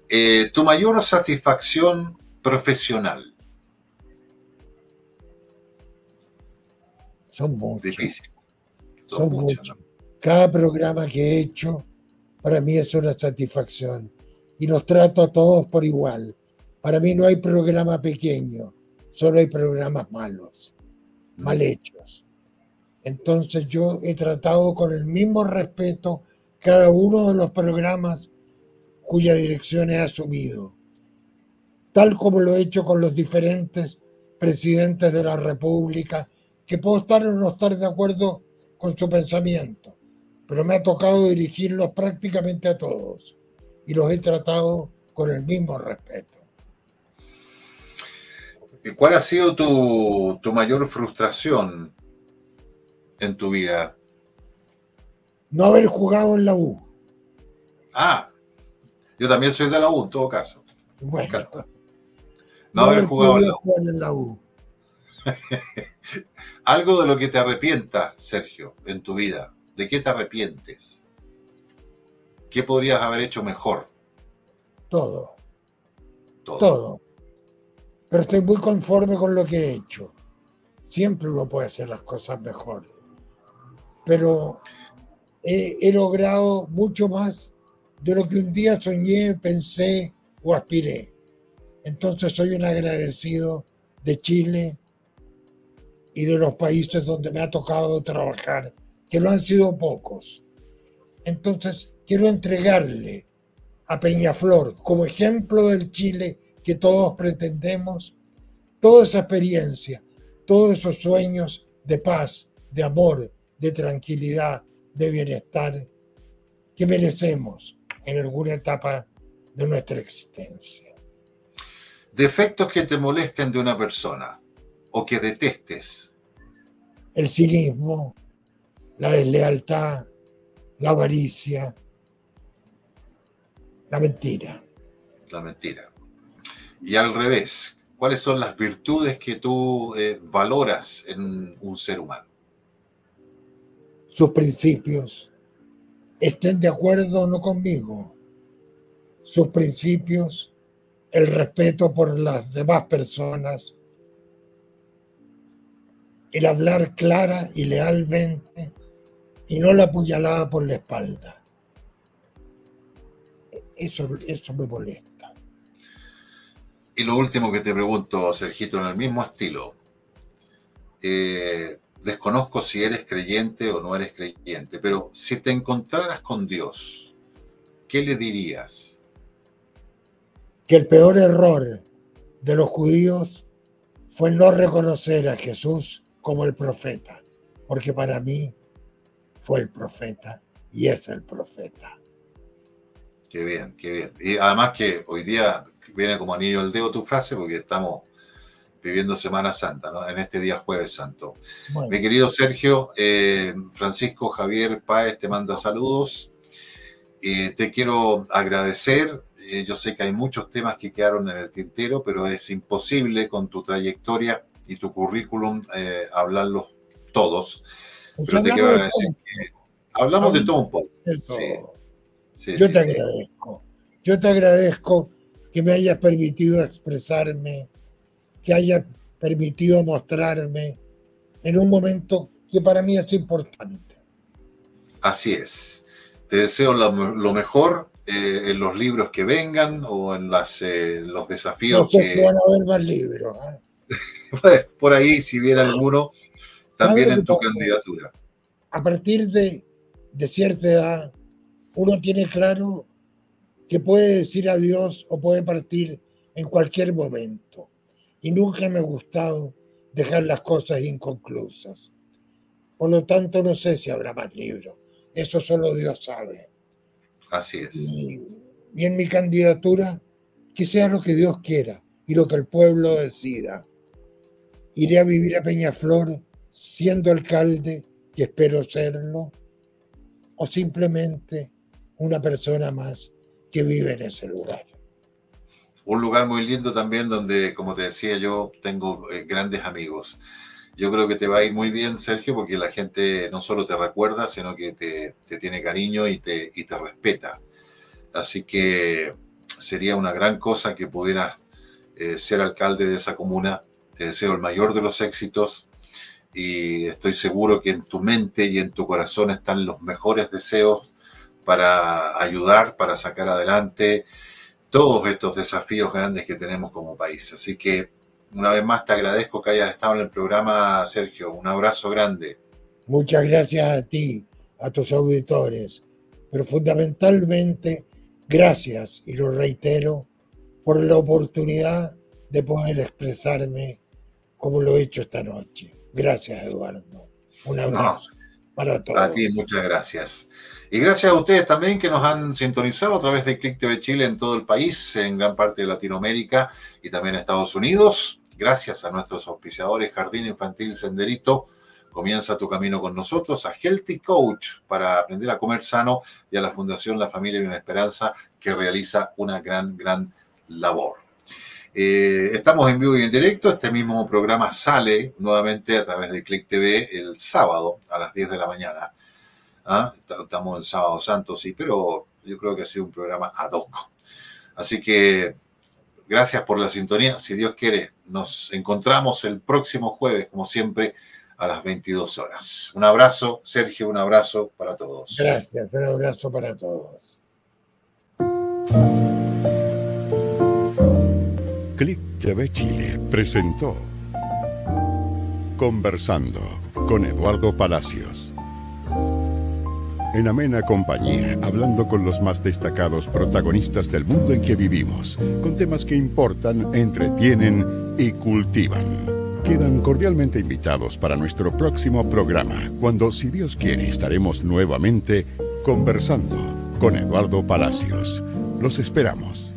Eh, ¿Tu mayor satisfacción profesional? Son muchos. Son, muchos. Cada programa que he hecho para mí es una satisfacción y los trato a todos por igual. Para mí no hay programa pequeño, solo hay programas malos, mm. mal hechos. Entonces yo he tratado con el mismo respeto cada uno de los programas cuya dirección he asumido, tal como lo he hecho con los diferentes presidentes de la República que puedo estar o no estar de acuerdo con su pensamiento, pero me ha tocado dirigirlos prácticamente a todos y los he tratado con el mismo respeto. ¿Y cuál ha sido tu, tu mayor frustración en tu vida? No haber jugado en la U. Ah, yo también soy de la U en todo caso. Bueno, no, haber jugado en la U. Algo de lo que te arrepientas, Sergio, en tu vida. ¿De qué te arrepientes? ¿Qué podrías haber hecho mejor? Todo. Todo. Pero estoy muy conforme con lo que he hecho. Siempre uno puede hacer las cosas mejor. Pero he, logrado mucho más de lo que un día soñé, pensé o aspiré. Entonces soy un agradecido de Chile, y de los países donde me ha tocado trabajar, que no han sido pocos. Entonces, quiero entregarle a Peñaflor, como ejemplo del Chile que todos pretendemos, toda esa experiencia, todos esos sueños de paz, de amor, de tranquilidad, de bienestar que merecemos en alguna etapa de nuestra existencia. Defectos que te molesten de una persona o que detestes? El cinismo, la deslealtad, la avaricia, la mentira. La mentira. Y al revés, ¿cuáles son las virtudes que tú eh, valoras en un ser humano? Sus principios. Estén de acuerdo o no conmigo. Sus principios, el respeto por las demás personas, el hablar clara y lealmente y no la puñalada por la espalda. Eso, eso me molesta. Y lo último que te pregunto, Sergito, en el mismo estilo. Eh, desconozco si eres creyente o no eres creyente, pero si te encontraras con Dios, ¿qué le dirías? Que el peor error de los judíos fue no reconocer a Jesús como el profeta, porque para mí fue el profeta y es el profeta. Qué bien, qué bien. Y además que hoy día viene como anillo al dedo tu frase porque estamos viviendo Semana Santa, ¿no? En este día jueves santo. Mi querido Sergio, eh, Francisco Javier Páez te manda saludos. Eh, te quiero agradecer Eh, yo sé que hay muchos temas que quedaron en el tintero, pero es imposible con tu trayectoria y tu currículum eh, hablarlos todos. Pues hablamos, de, todo un poco. Yo te agradezco. Yo te agradezco que me hayas permitido expresarme, que hayas permitido mostrarme en un momento que para mí es importante. Así es. Te deseo lo, mejor eh, en los libros que vengan o en las, eh, los desafíos. No sé si van a haber más libros. ¿eh? Por ahí, si viera alguno, también en tu candidatura. A partir de, de cierta edad, uno tiene claro que puede decir adiós o puede partir en cualquier momento. Y nunca me ha gustado dejar las cosas inconclusas. Por lo tanto, no sé si habrá más libros. Eso solo Dios sabe. Así es. Y, en mi candidatura, que sea lo que Dios quiera y lo que el pueblo decida. Iré a vivir a Peñaflor siendo alcalde, que espero serlo, o simplemente una persona más que vive en ese lugar. Un lugar muy lindo también donde, como te decía yo, tengo eh, grandes amigos. Yo creo que te va a ir muy bien, Sergio, porque la gente no solo te recuerda, sino que te, tiene cariño y te, te respeta. Así que sería una gran cosa que pudieras eh, ser alcalde de esa comuna. Te deseo el mayor de los éxitos y estoy seguro que en tu mente y en tu corazón están los mejores deseos para ayudar, para sacar adelante todos estos desafíos grandes que tenemos como país. Así que una vez más te agradezco que hayas estado en el programa, Sergio. Un abrazo grande. Muchas gracias a ti, a tus auditores, pero fundamentalmente gracias, y lo reitero, por la oportunidad de poder expresarme como lo he hecho esta noche. Gracias, Eduardo. Un abrazo para todos. A ti, muchas gracias. Y gracias a ustedes también que nos han sintonizado a través de Click TV Chile en todo el país, en gran parte de Latinoamérica y también Estados Unidos. Gracias a nuestros auspiciadores Jardín Infantil Senderito. Comienza tu camino con nosotros, a Healthy Coach para aprender a comer sano y a la Fundación La Familia y una Esperanza que realiza una gran, gran labor. Eh, estamos en vivo y en directo. Este mismo programa sale nuevamente a través de Click TV el sábado a las 10 de la mañana. ¿Ah? Estamos en Sábado Santo, sí, pero yo creo que ha sido un programa ad hoc. Así que gracias por la sintonía. Si Dios quiere, nos encontramos el próximo jueves, como siempre, a las 22 horas. Un abrazo, Sergio, un abrazo para todos. Gracias, un abrazo para todos. Click TV Chile presentó Conversando con Eduardo Palacios en amena compañía, hablando con los más destacados protagonistas del mundo en que vivimos, con temas que importan, entretienen y cultivan. Quedan cordialmente invitados para nuestro próximo programa, cuando, si Dios quiere, estaremos nuevamente conversando con Eduardo Palacios. Los esperamos.